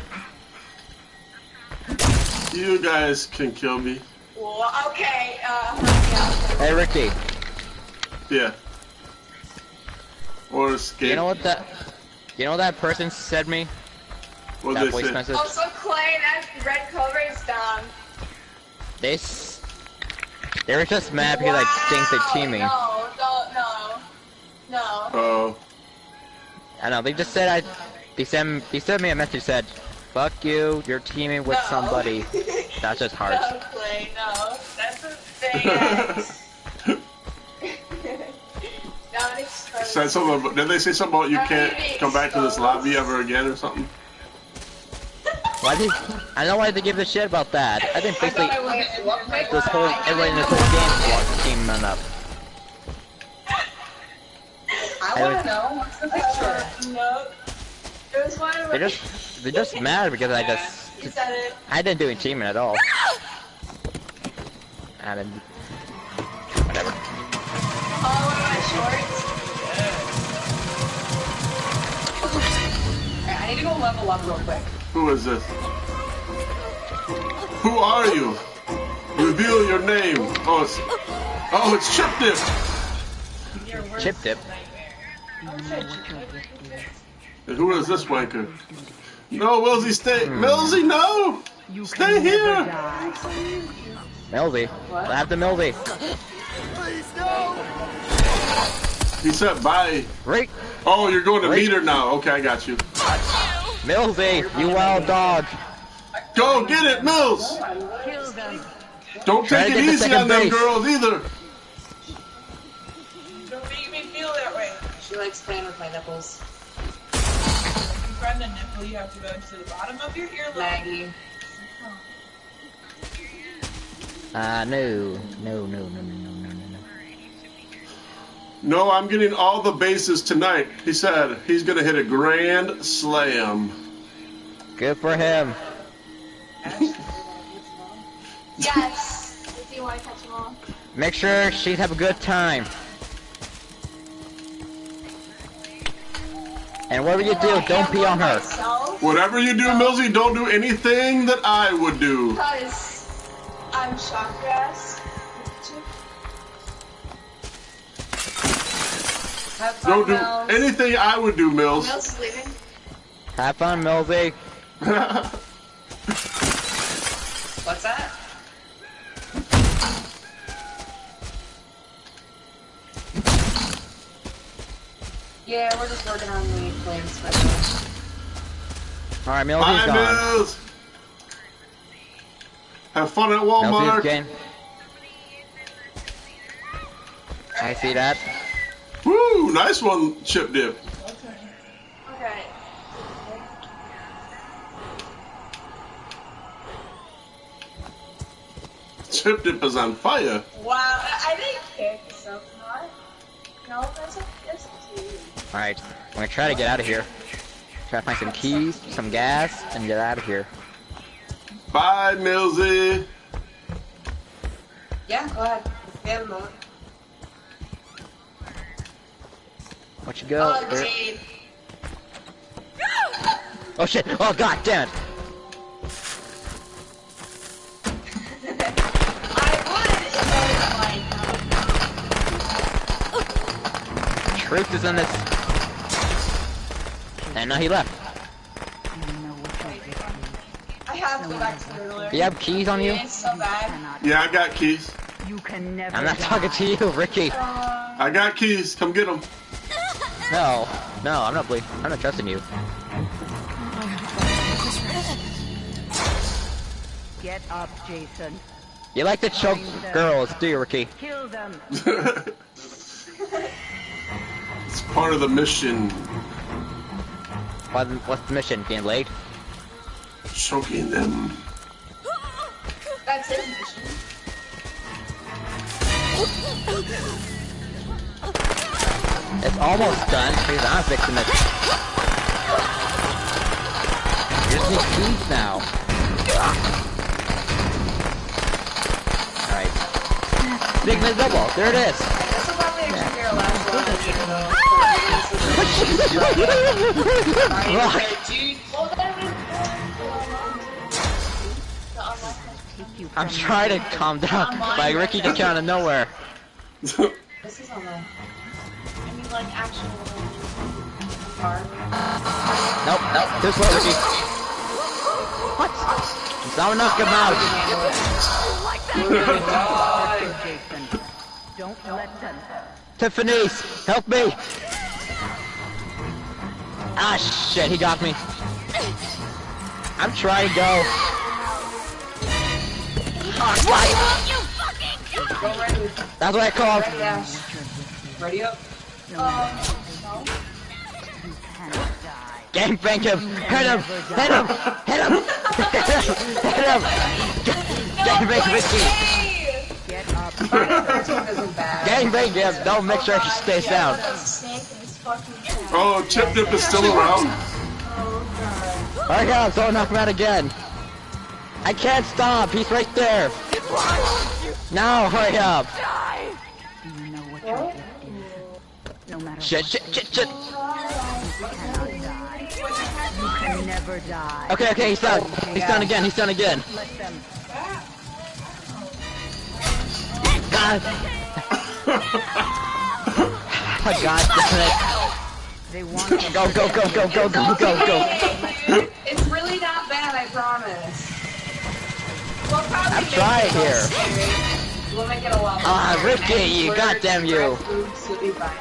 You guys can kill me. Well, okay, uh, yeah. Hey, Ricky. Yeah. Or escape. You know what that? You know what that person said me? What that voice say? message. Oh, so Clay, that red cover is down. They they were just mad because I think they're Wow, teaming. No, no, no. No. Oh. I know. They just said I. They sent they sent me a message said, "Fuck you. You're teaming with No. somebody." That's just harsh. No, Clay, no. That's a thing. Not. Said something. About, did they say something about you can't come back to this lobby ever again or something? Why did I don't know why they give a shit about that? I think basically I wasn't look like this whole everyone in this whole game wants teaming up. I wanna know. What's the picture? No. It one They're just they're just mad because I just He said it. I didn't do any teaming at all. I didn't. Whatever. Oh, one of my shorts. Alright, I need to go level up real quick. Who is this? Who are you? Reveal your name. Oh, it's oh, it's Chip Dip. Chip dip. And who is this wanker? No, Wilsey, stay. Millsy, no. Stay here. Millsy. I have the Millsy. He said bye. Right. Oh, you're going to Right. meet her now. Okay, I got you. Millsy, you wild dog. Go get it, Mills. Kill them. Don't Try take it easy second on them base. girls either. Don't make me feel that way. She likes playing with my nipples. In front of the nipple, you have to go to the bottom of your earlobe. Maggie. Ah, no. No, no, no, no, no, no, no, no. No, I'm getting all the bases tonight. He said he's gonna hit a grand slam. Good for him. Yes. If you want to catch them all. Make sure she's have a good time. And whatever you do, don't pee on her. Whatever you do, Millsy, don't do anything that I would do. because I'm Shawgrass. Have fun, Don't do Mills. anything I would do, Mills. Mills is leaving. Have fun, Millsy. What's that? Yeah, we're just working on the playing schedule. Alright, Millsy's Bye, gone. Mills. Have fun at Millsy's Walmart. game. I see that. Woo, nice one, Chip Dip. Okay. Chip Dip is on fire. Wow, I I didn't kick so far. No, that's a that's a two. Alright, I'm gonna try to get out of here. Try to find some keys, some gas, and get out of here. Bye, Millsy. Yeah, go ahead. We have a moment. What you go? Oh, Where- Oh shit! Oh god damn it! I would if I was Truth is in this. And now he left. I have to go back to the earlier. Do you have keys on you? So. Yeah, I got keys. You can never I'm not die. talking to you, Ricky. Uh, I got keys. Come get them. No, no, I'm not believing. I'm not trusting you. Get up, Jason. You like to choke girls, do you, Ricky? Kill them. It's part of the mission. What, what's the mission? Getting laid? Choking them. That's his mission. It's almost done because I'm fixing it. You just need keys now. Alright. Big Miss Double, there it is. I'm trying to calm down, like Ricky just came out of nowhere. This is on the. I mean, like actual car. Nope, nope, too slow, Ricky. What? It's not enough, come out. Jason. Don't let them. Tiffany's, help me! Ah, shit, he got me. I'm trying to go. What? Go ready. That's what I called. Ready, Ash. Ready up. Um, Cannot die. gangbang him. Hit him, hit him, hit him, hit him. Gangbang Ricky. Get up. Thirteen isn't bad. Gangbang him. Don't make sure he stays down. snake in his fucking cat. Oh, Chip Dip is still around. Oh god. Hurry up, don't knock him out again. I can't stop, he's right there. Now, hurry up. No matter Shit, shit, shit, shit. what, you cannot die. You can never die. Okay, okay, he's down. He's down again, he's down again. Let. God. Oh, God damn it. They want Go, go, go, go, go, go, go, go. It's really not bad, I promise. We'll probably I'm trying it here. We'll make it a lot. Ah, more. Ricky, you goddamn you. red boobs, You'll be fine.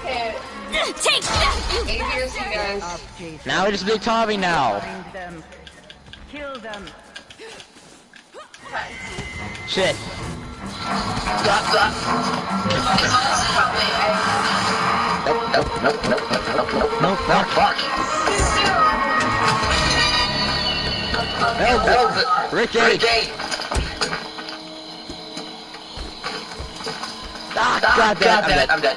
Okay. Take that! Eight you guys. Now we just need Tommy now. Find them. Kill them. Shit. Nope, nope, nope, nope, nope, nope, nope. No, fuck. Fuck. Help! Ricky! Ricky! Ah, Ah, God damn, I'm dead. I'm dead.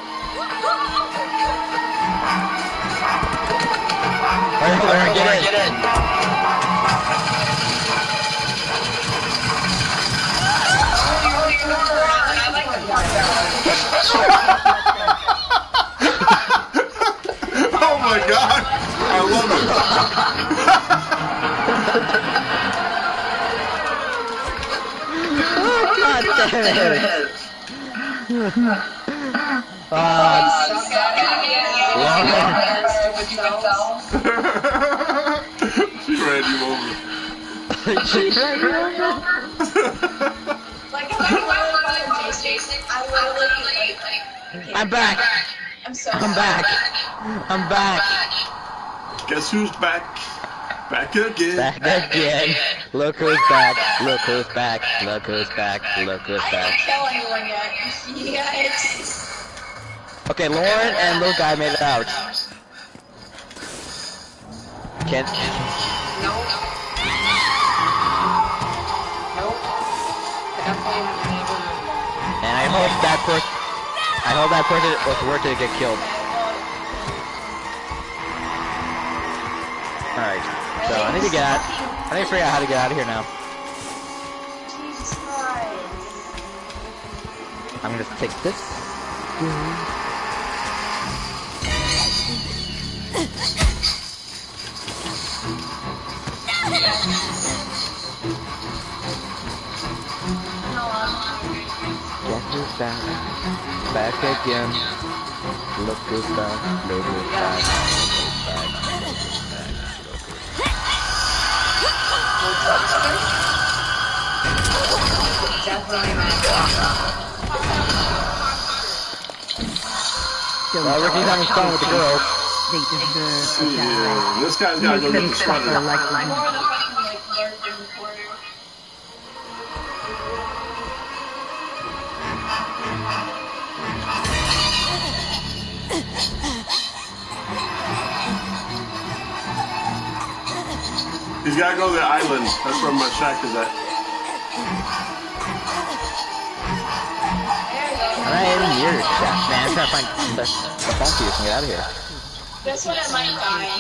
Hurry, hurry, get in. Get in. I like the part Oh my god! I love it. Oh, God damn it. Ah, she ran you over. Like if I were with Jason, I literally like. I'm back. I'm so. I'm back. I'm back. Guess who's back? Back again. Back again. Look who's back. Look who's back. Look who's back. Look who's I didn't back. kill anyone yet. Okay, Lauren and little guy made it out. Can't. Nope. Nope. And I hope that person, I hope that person was worth it to get killed. Alright, so I need to get out, I need to figure out how to get out of here now. I'm gonna take this. Get this back, back again. Look this back, look this back, That's what I meant. Well, Ricky's having fun with the girls. They This guy's gotta go get the sweater. He's gotta go to the island. That's where my shack is at. I'm not even near your shack, man. I'm trying to find the, the phone fuse and get out of here. This one I might die.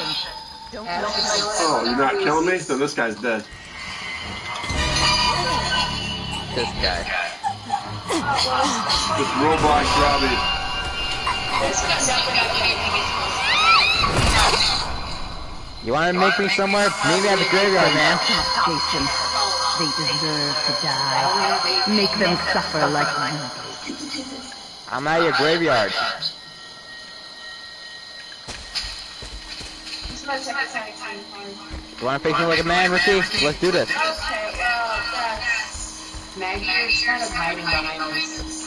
Oh, you're not killing me? Then this guy's dead. This guy. This Roblox Robbie. This one definitely got me. You wanna make me somewhere? Meet me at the graveyard, man. Jason. They deserve to die. Make them suffer like one. I'm at your graveyard. This is my second time. You wanna face me like a man, Ricky? Let's do this. Okay, well, that's Maggie is kind of hiding behind us.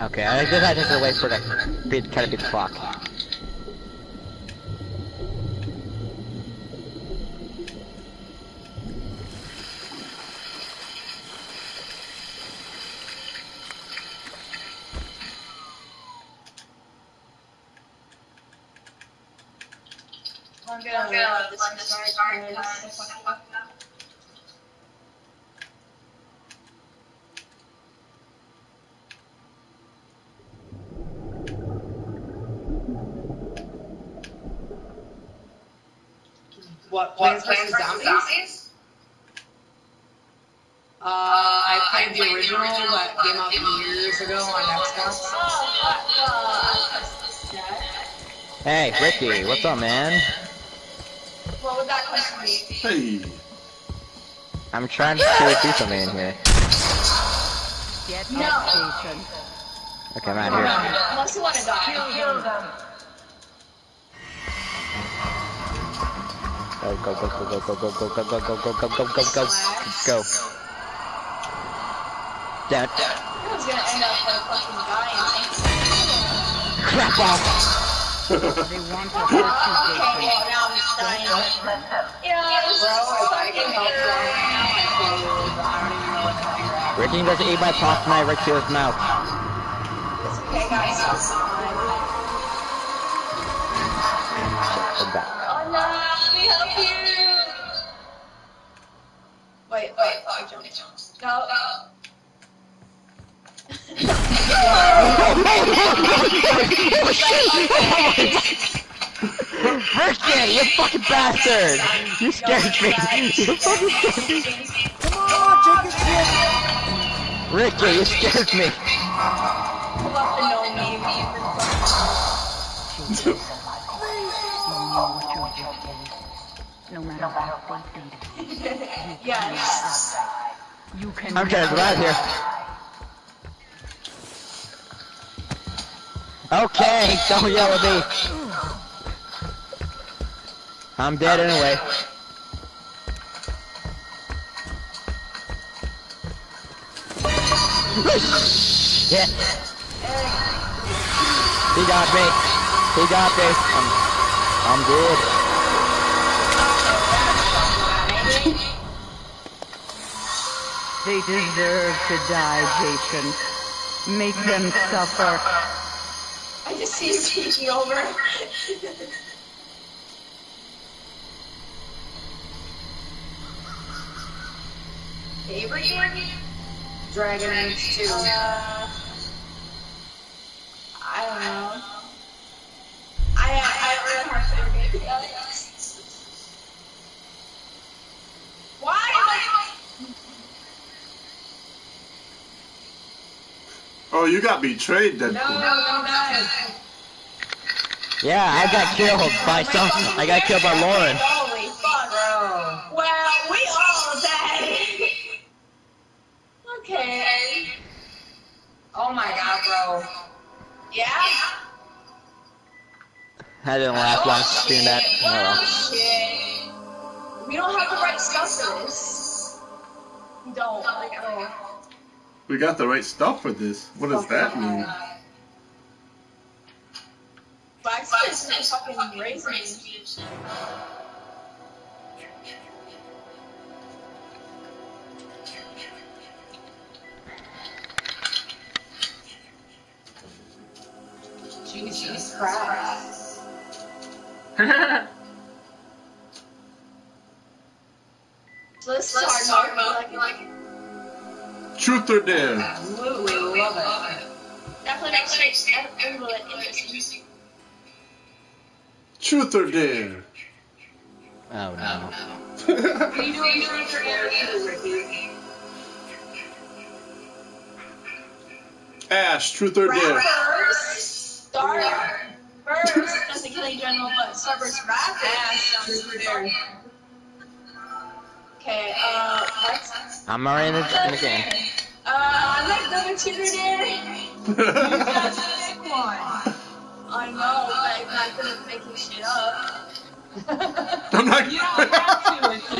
Okay, I just had to wait for the beat, kind of beat the clock. I'm gonna let this one start. What Plants vs Zombies? Uh, I played the original that came out years ago on Xbox. Oh, what? Hey, Ricky, what's up, man? What would that question be? Hey. I'm trying to do something in here. Get No. up, Jason. Okay, I'm out here. Unless you want to die. Go, go, go, go, go, go, go, go, go, go, go, go, go, go, go, go. Go. Fucking. Crap off! They want to hurt you, Jason. Ricky doesn't eat my pop tonight right to his mouth. It's okay, guys. No. Ricky, you fucking bastard! You scared me! You fucking scared me! Ricky, you scared me! Pull up the no meme. You know what you're doing. No matter what they think, Yes. You can I'm get here. Okay, don't yell at me. I'm dead anyway. Shit. He got me. He got me. I'm, I'm dead. They deserve to die, Jason. Make them suffer. I just see you peeking over. Favorite game? Dragon Age 2. Uh, I don't know. I I don't really have favorite game. Why? am I- Oh, you got betrayed, Deadpool. No, Deadpool. no, no. Yeah, I got killed by some. I got killed by Lauren. Holy fuck. Bro. Well, we all dead. okay. Oh my god, bro. Yeah? I didn't last long doing that. Oh Well, well. shit. We don't have the right stuff for this. We don't, like, at all. We got the right stuff for this. What does that mean? But I still just fucking raisins. Jesus Christ. So this is our talk like, Truth or dare? Absolutely love it. definitely makes it a little bit interesting. Truth or dare? Oh no. Are you doing truth or dare Ricky? Ash, truth or dare? First, start first, doesn't kill you general, but Starburst rap Ash, truth or dare. Okay, uh, what? I'm already in in the game. Uh, I'm not gonna tutor there. That's a big one. I know, but I'm not good at making shit up. I'm not. You don't have to.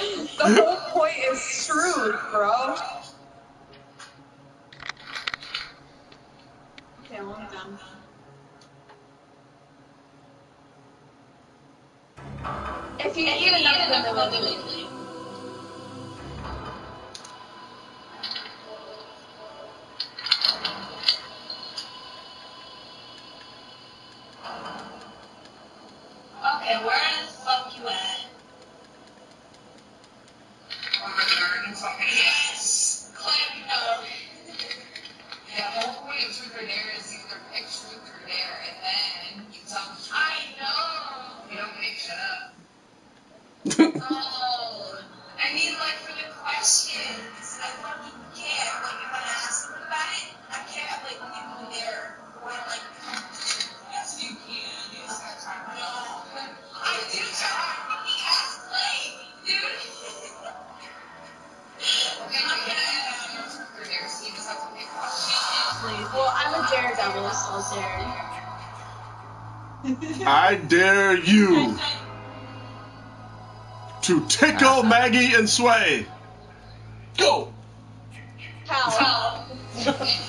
It's the whole point is truth, bro. Okay, well, I'm done. If you eat enough, then they will do it. Okay, where the fuck you at? Oh my god, yes! Click, no. Yeah, the whole point of truth or dare is either pick truth or dare, and then you tell the truth. I know! You don't make shit up. oh, I mean, like, for the questions, I fucking get, like, if I ask them about it, I can't, like, leave them there. Or, like, a daredevil, so I'll dare. I dare you to tickle uh-huh. Maggie and Sway. Go. How?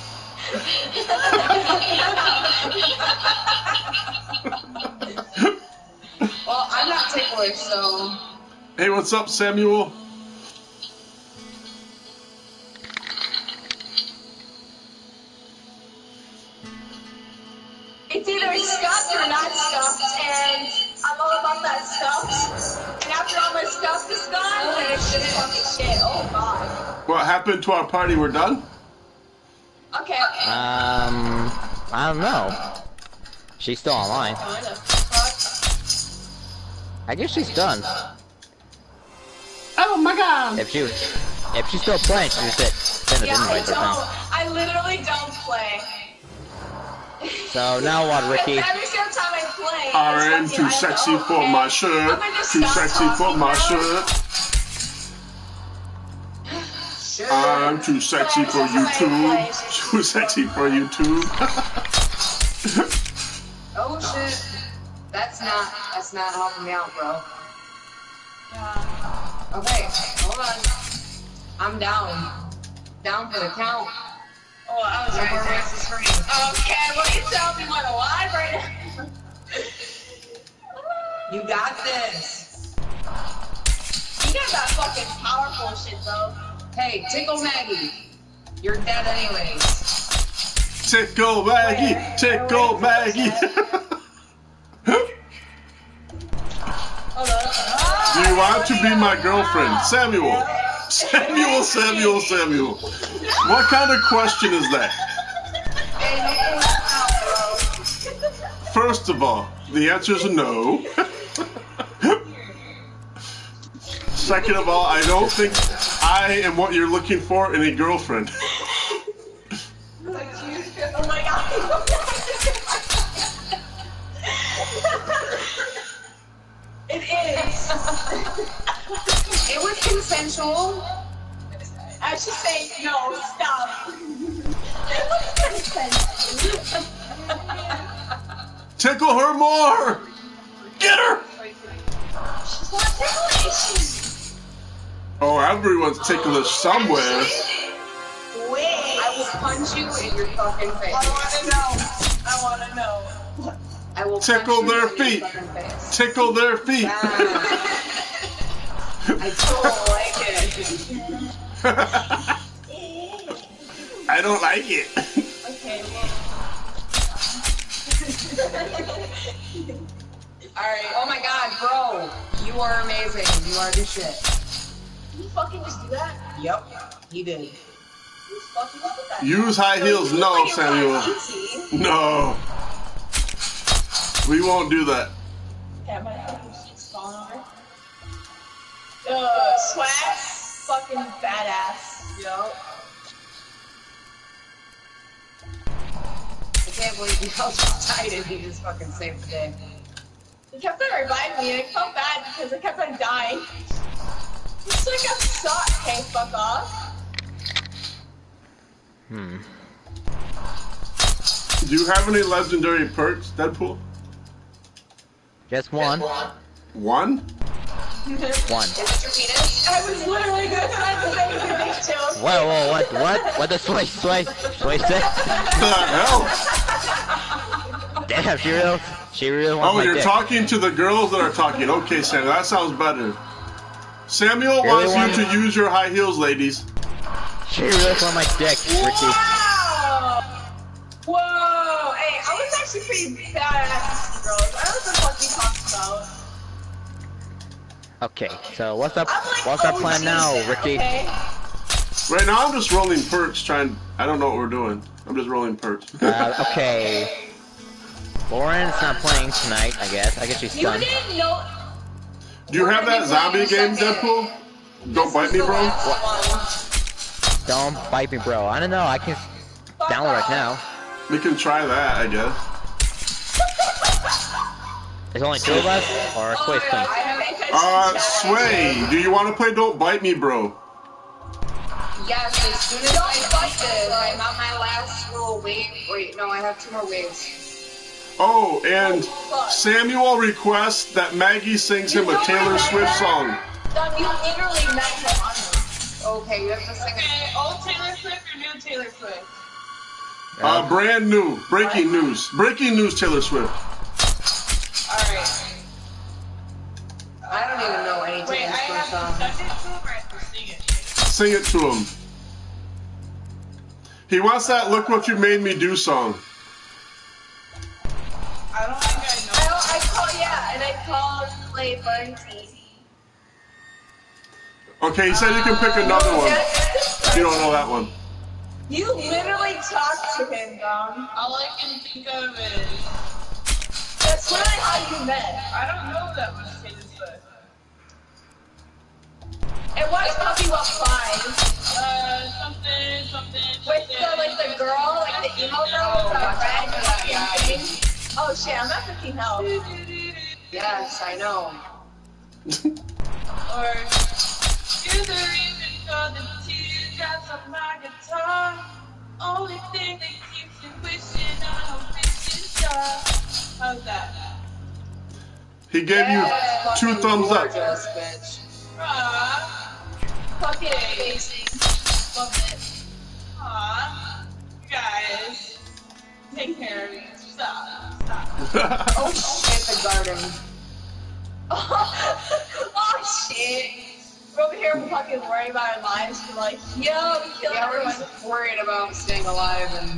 Well, I'm not ticklish, so. Hey, what's up, Samuel? Party? We're done? Okay. Um, I don't know. She's still online. What the fuck? I guess she's done. Oh my god. If she was, if she's still playing, she just hit send an Yeah, I invite or don't. something. I literally don't play. So now what, Ricky? Every single time I play, I'm too sexy for my shirt. I'm gonna just Too sexy for my shirt. I'm too sexy for YouTube. Too sexy for YouTube. Oh shit. That's not, that's not helping me out, bro. Okay, hold on. I'm down. Down for the count. Oh, I was No more right races for me. Okay, well you tell me what alive right now. You got this. You got that fucking powerful shit though. Hey, Tickle Maggie. You're dead anyways. Tickle Maggie, tickle Maggie. Do you want to be my girlfriend? Samuel. Samuel, Samuel, Samuel. What kind of question is that? First of all, the answer is no. Second of all, I don't think I am what you're looking for in a girlfriend. Oh my god. it is. It was consensual. I should say no, stop. It was consent. Tickle her more! Get her! She's not ticklish. Oh, everyone's ticklish somewhere. Wait. I will punch you in your fucking face. I wanna know. I wanna know. I will Tickle their in feet. Tickle their feet. Ah. I don't like it. I don't like it. Okay. Alright, oh my god, bro. You are amazing. You are the shit. You fucking just do that? Yep, he did. You fucking look at that. Use high heels. No, Samuel. No. We won't do that. Yeah, my fucking shit's falling over. Uh, swag, fucking badass. Yup. I can't believe you all just died and you just fucking saved the day. He kept on reviving me, and I felt bad because I kept on dying. It's like a shot. Hey, fuck off. Hmm. Do you have any legendary perks, Deadpool? Just one. One? One. Is it your penis? I was literally gonna say the same thing too. Whoa, whoa, what, what? What the sway, sway, sway say? The hell? Damn, she really, she really wants Oh, you're dick. talking to the girls that are talking. Okay, Samuel, that sounds better. Samuel Really wants want- you to use your high heels, ladies. She really wants my dick, Ricky. Wow! Whoa! Hey, I was actually pretty badass, girls. I don't know what the fuck you talking about. Okay, so what's up? Like What's our OG plan now, fan, Ricky? Okay? Right now, I'm just rolling perks, trying. I don't know what we're doing. I'm just rolling perks. Uh, okay. Lauren's not playing tonight, I guess. I guess she's done. You didn't know. Do you have that zombie game, Deadpool? Don't bite me, bro. Don't bite me, bro. I don't know. I can download it now. We can try that, I guess. There's only two of us, or Sway's playing. Uh, Sway, do you want to play Don't Bite Me, bro? Yes, as soon as I fight this, I'm on my last little wave. Wait, no, I have two more waves. Oh, and Samuel requests that Maggie sings him a Taylor Swift song. Done, you literally met him on this. Okay, you have to sing. Okay, old Taylor Swift or new Taylor Swift? Uh, brand new, breaking news. Breaking news, Taylor Swift. Alright. I don't even know any Wait, I Taylor Swift have to songs. to him or I have to sing it? Sing it to him. He wants that Look What You Made Me Do song. Play Bunty. Okay, he said you can pick another one. You don't know that one. You literally talked to him, Dom. All I can think of is That's literally how you met. I don't know that much Taylor Swift. And why Puppy Love Five? Uh, something, something, With the, like, the girl, like the emo girl with the red fucking thing. Oh shit, I'm at 15 health. Yes, I know. Or you're the reason for the teardrops on my guitar. Only thing that keeps you wishing on a wishing star. How's that? He gave you two fucking thumbs up. gorgeous, bitch. Aw, Fucking amazing. Love it. aw. You guys, take care of me. Stop, stop. Oh shit, the garden. oh shit. We're over here fucking worrying about our lives. We're like, yo, we killed Yeah, we're everyone. worried about staying alive and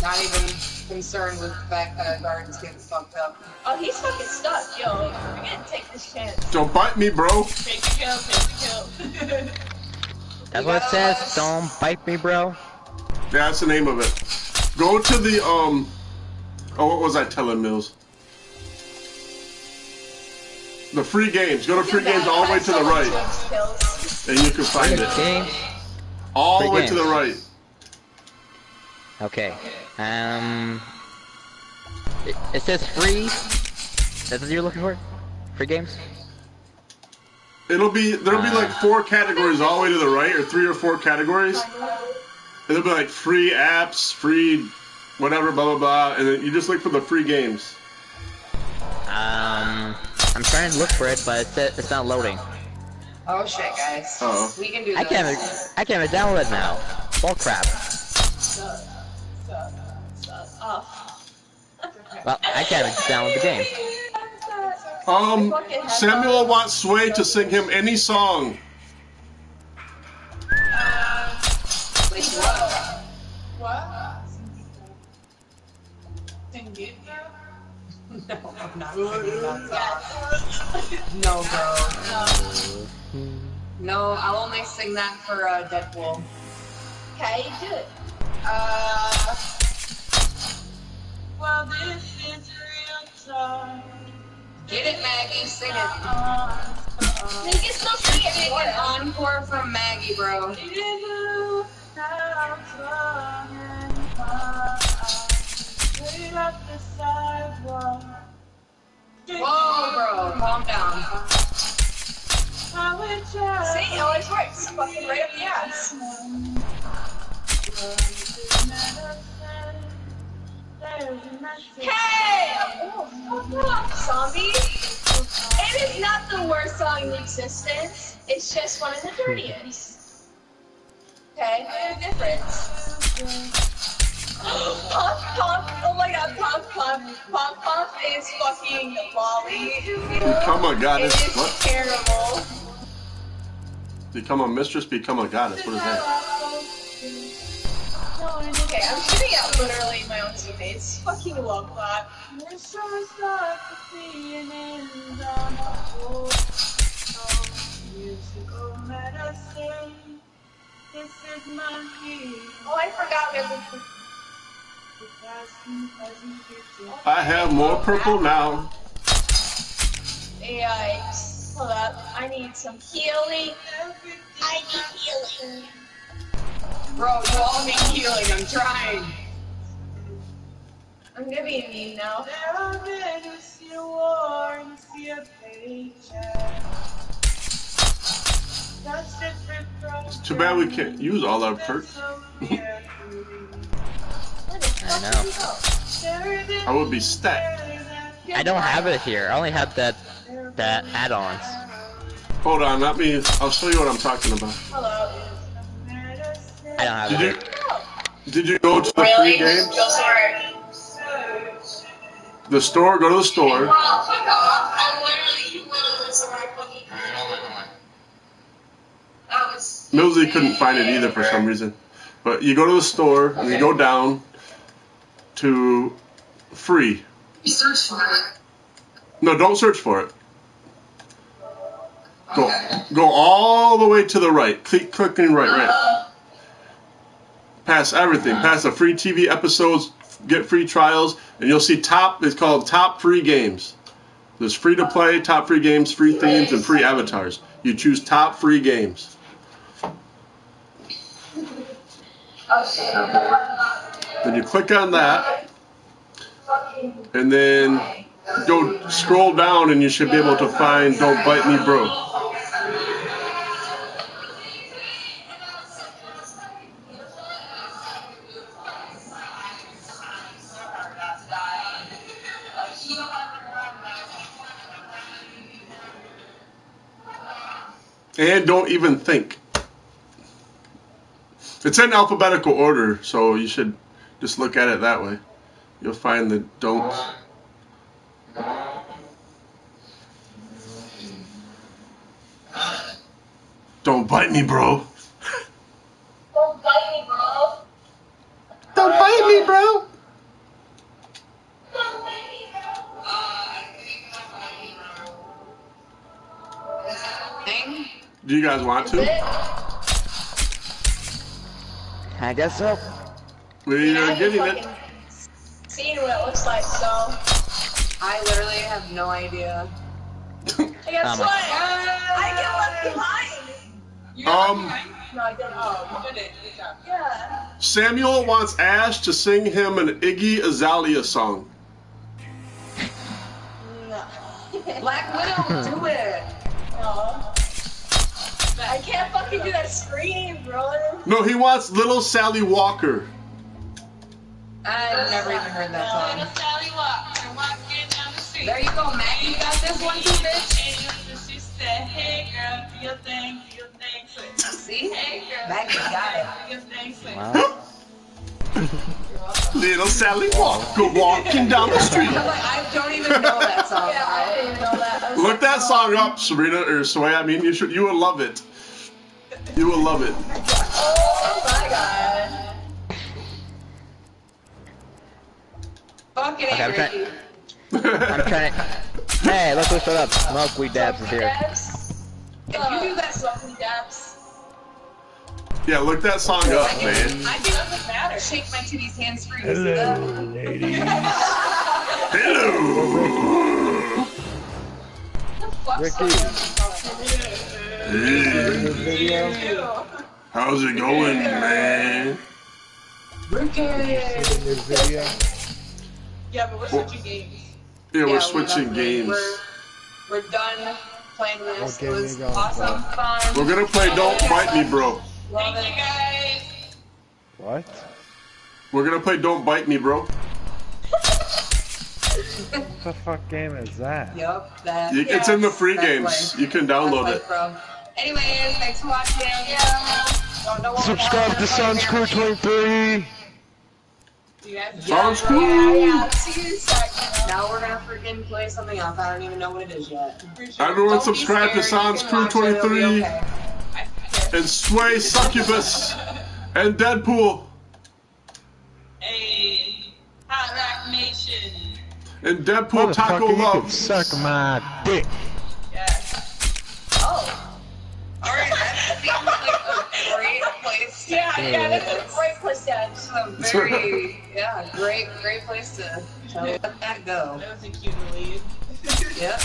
not even concerned with the fact that our garden's getting fucked up. Oh, he's fucking stuck, yo. We're gonna take this chance. Don't bite me, bro. Take the kill, take the kill. That's what it says. Don't bite me, bro. That's the name of it. Go to the um. Oh, what was I telling Mills? The free games. Go to free games all the way to the right, and you can find it. Game. All the way to the right. Okay. Um. It, it says free. That's what you're looking for? Free games? It'll be there'll be like four categories all the way to the right, or three or four categories. And it'll be like free apps, free whatever, blah blah blah, and then you just look for the free games. Um. I'm trying to look for it, but it's, it's not loading. Oh shit, guys. Uh-oh. We can do This. I can't. even- I can't even download it now. Bull crap. Oh. Well, I can't even download the game. Um, Samuel wants Sway to sing him any song. Like No, I'm not singing that song. No, bro. No, I'll only sing that for uh, Deadpool. Okay, do it. Uh, well, this is real talk. Get it, Maggie. Sing it. Uh, You can still it. An encore from Maggie, bro. You have fun and fun. Straight up the sidewalk. Whoa, bro. Calm down. I would just See, it always works. Fucking right up the ass. Hey! Oh, fuck zombie. It is not the worst song in existence. It's just one of the dirtiest. Okay, there's a difference. Pump Pump, oh my god, Pump Pump. Pump Pump is fucking Molly. Become a goddess. is What? terrible. Become a mistress. Become a goddess. What is that? No okay, I'm shooting out literally my own teammates. Fucking love that. Oh, I forgot there's a I have more purple now. Yikes. Hold up. I need some healing. I need healing. Bro, you all need healing. I'm trying. I'm gonna be mean now. It's too bad we can't use all our perks. Where the fuck I know. I would be stacked. I don't have it here. I only have that that add-ons. Hold on, let me. I'll show you what I'm talking about. Hello. I don't have Did it. you? Did you go to the free games? Go for. The store. Go to the store. Well, fuck off. I'm literally, you literally said I fucking. That was. Millsy couldn't find it either for some reason. But you go to the store and you go down to free. You search for it. No, don't search for it. Go Okay. go all the way to the right. Click clicking right, right. Pass everything. Uh-huh. Pass the free TV episodes, get free trials, and you'll see top. It's called top free games. There's free to play, top free games, free themes, and free avatars. You choose top free games. Then you click on that, and then go scroll down, and you should be able to find Don't Bite Me Bro. And don't even think. It's in alphabetical order, so you should just look at it that way. You'll find the don'ts. Don't bite me, bro. Don't bite me, bro. Don't bite me, bro. Don't bite me, bro. Do you guys want to? I guess so. We I are haven't getting it. fucking Seen what it looks like, so I literally have no idea. I guess Um, what? I get left behind. You got Um, behind? No, I didn't. Oh, you did it. Good job. Yeah. Samuel wants Ash to sing him an Iggy Azalea song. No. Black Widow, do it! No. I can't fucking do that scream, brother. No, he wants Little Sally Walker. I've never even heard that song. Sally Walker walking down the street. There you go, Mac. You got this one too, bitch. She said, hey girl, do your thing, do your thing. See? Hey girl, Mac, got it. do your thing. Wow. Little Sally Walker walking down the street. I'm like, I don't even know that song. Yeah, I didn't even know that. Look like, that no. song up, Serena or Sway. I mean, you should. You will love it. You will love it. Oh my god. Fuck it, Okay, I'm Ricky. I'm trying to. Hey, look who showed up. Milkweed Dabs is here. If you do that song, Smoky dabs. yeah, look that song up, man. I man. can, I can shake my titties hands free. You see that? ladies. Hello. The fuck Ricky. Hey, video. how's it going, man? Ricky! This video. Yeah, but we're switching games. Yeah, Yeah, we're we switching games. We're, we're done playing this. Okay, it was we go. awesome, fun. We're gonna play Don't Bite Me, bro. Love Thank you guys. What? We're gonna play Don't Bite Me, bro. What the fuck game is that? Yup, that. You- It's in the free games. life. You can download That's it. life, bro. Anyways, thanks for watching. Yeah. Don't know what Subscribe to Suns Crew 23. You guys Sounds Yeah, cool. yeah. See you second. Now we're gonna freaking play something else. I don't even know what it is yet. Everyone Don't subscribe to scared, Sans Crew can watch it, it'll 23 okay. and Sway Succubus and Deadpool Hey, Hot Rock Nation. and Deadpool Taco Motherfucker, Love. suck my dick. Yes. Oh. Alright, that seems like a great place. to- Yeah, yeah, that's a great place to end. This is a very, yeah, great, great place to, to let that go. That was a cute lead. Yep.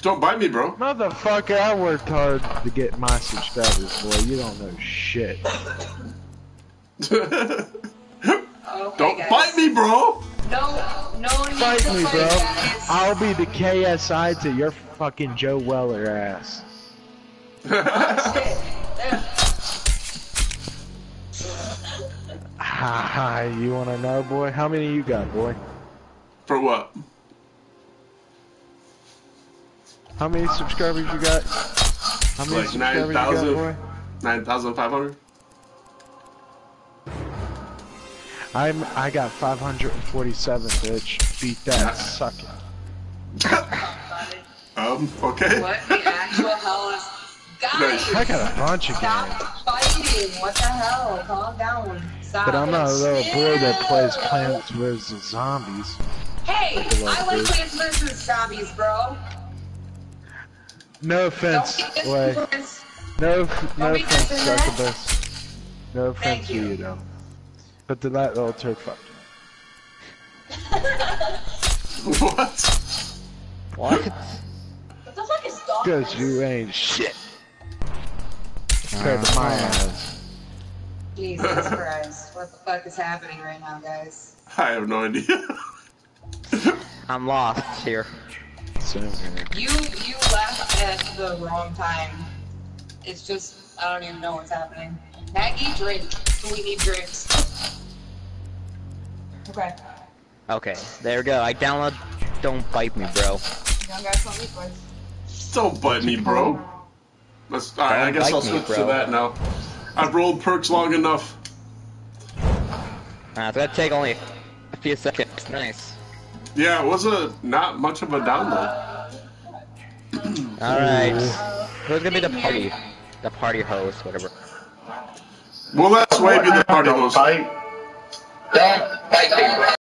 Don't bite me, bro. Motherfucker, I worked hard to get my subscribers, boy. You don't know shit. Okay, Don't guys. bite me, bro. No, no need Fight to me, fight, bro. guys. I'll be the KSI to your fucking Joe Weller ass. Oh, ha ha, you wanna know, boy? How many you got, boy? For what? How many subscribers you got? How many Like subscribers you 9,000. got, boy? 9,500? I'm I got 547, bitch. Beat that, Yeah. suck it. Um, okay. What the actual hell is... Guys, Nice. I got a bunch of games. stop fighting. What the hell? Calm down. Stop. But I'm not a little boy that plays Plants vs. Zombies. Hey, Like I like dude. Plants vs. Zombies, bro. No offense, Don't way. No, no be offense, disingenuous. Succubus. No offense Thank to you. you, though. But the that little turd fucked What? What? What the fuck is dog? Because you ain't shit. Compared to my uh-huh. ass. Jesus Christ. What the fuck is happening right now, guys? I have no idea. I'm lost here. You you left at the wrong time. It's just I don't even know what's happening. Maggie, drink. We need drinks. Okay. Okay, there we go. I download Don't Bite Me, bro. Young guys, let me first. Don't bite me, bro. That's, all right, I guess I'll me, switch to that now. I've rolled perks long enough. Uh, it's gonna take only a few seconds. Nice. Yeah, it was a not much of a download. Alright. Who's gonna be the party? The party host, whatever. Well, let Sway be the party host. Don't bite me, bro.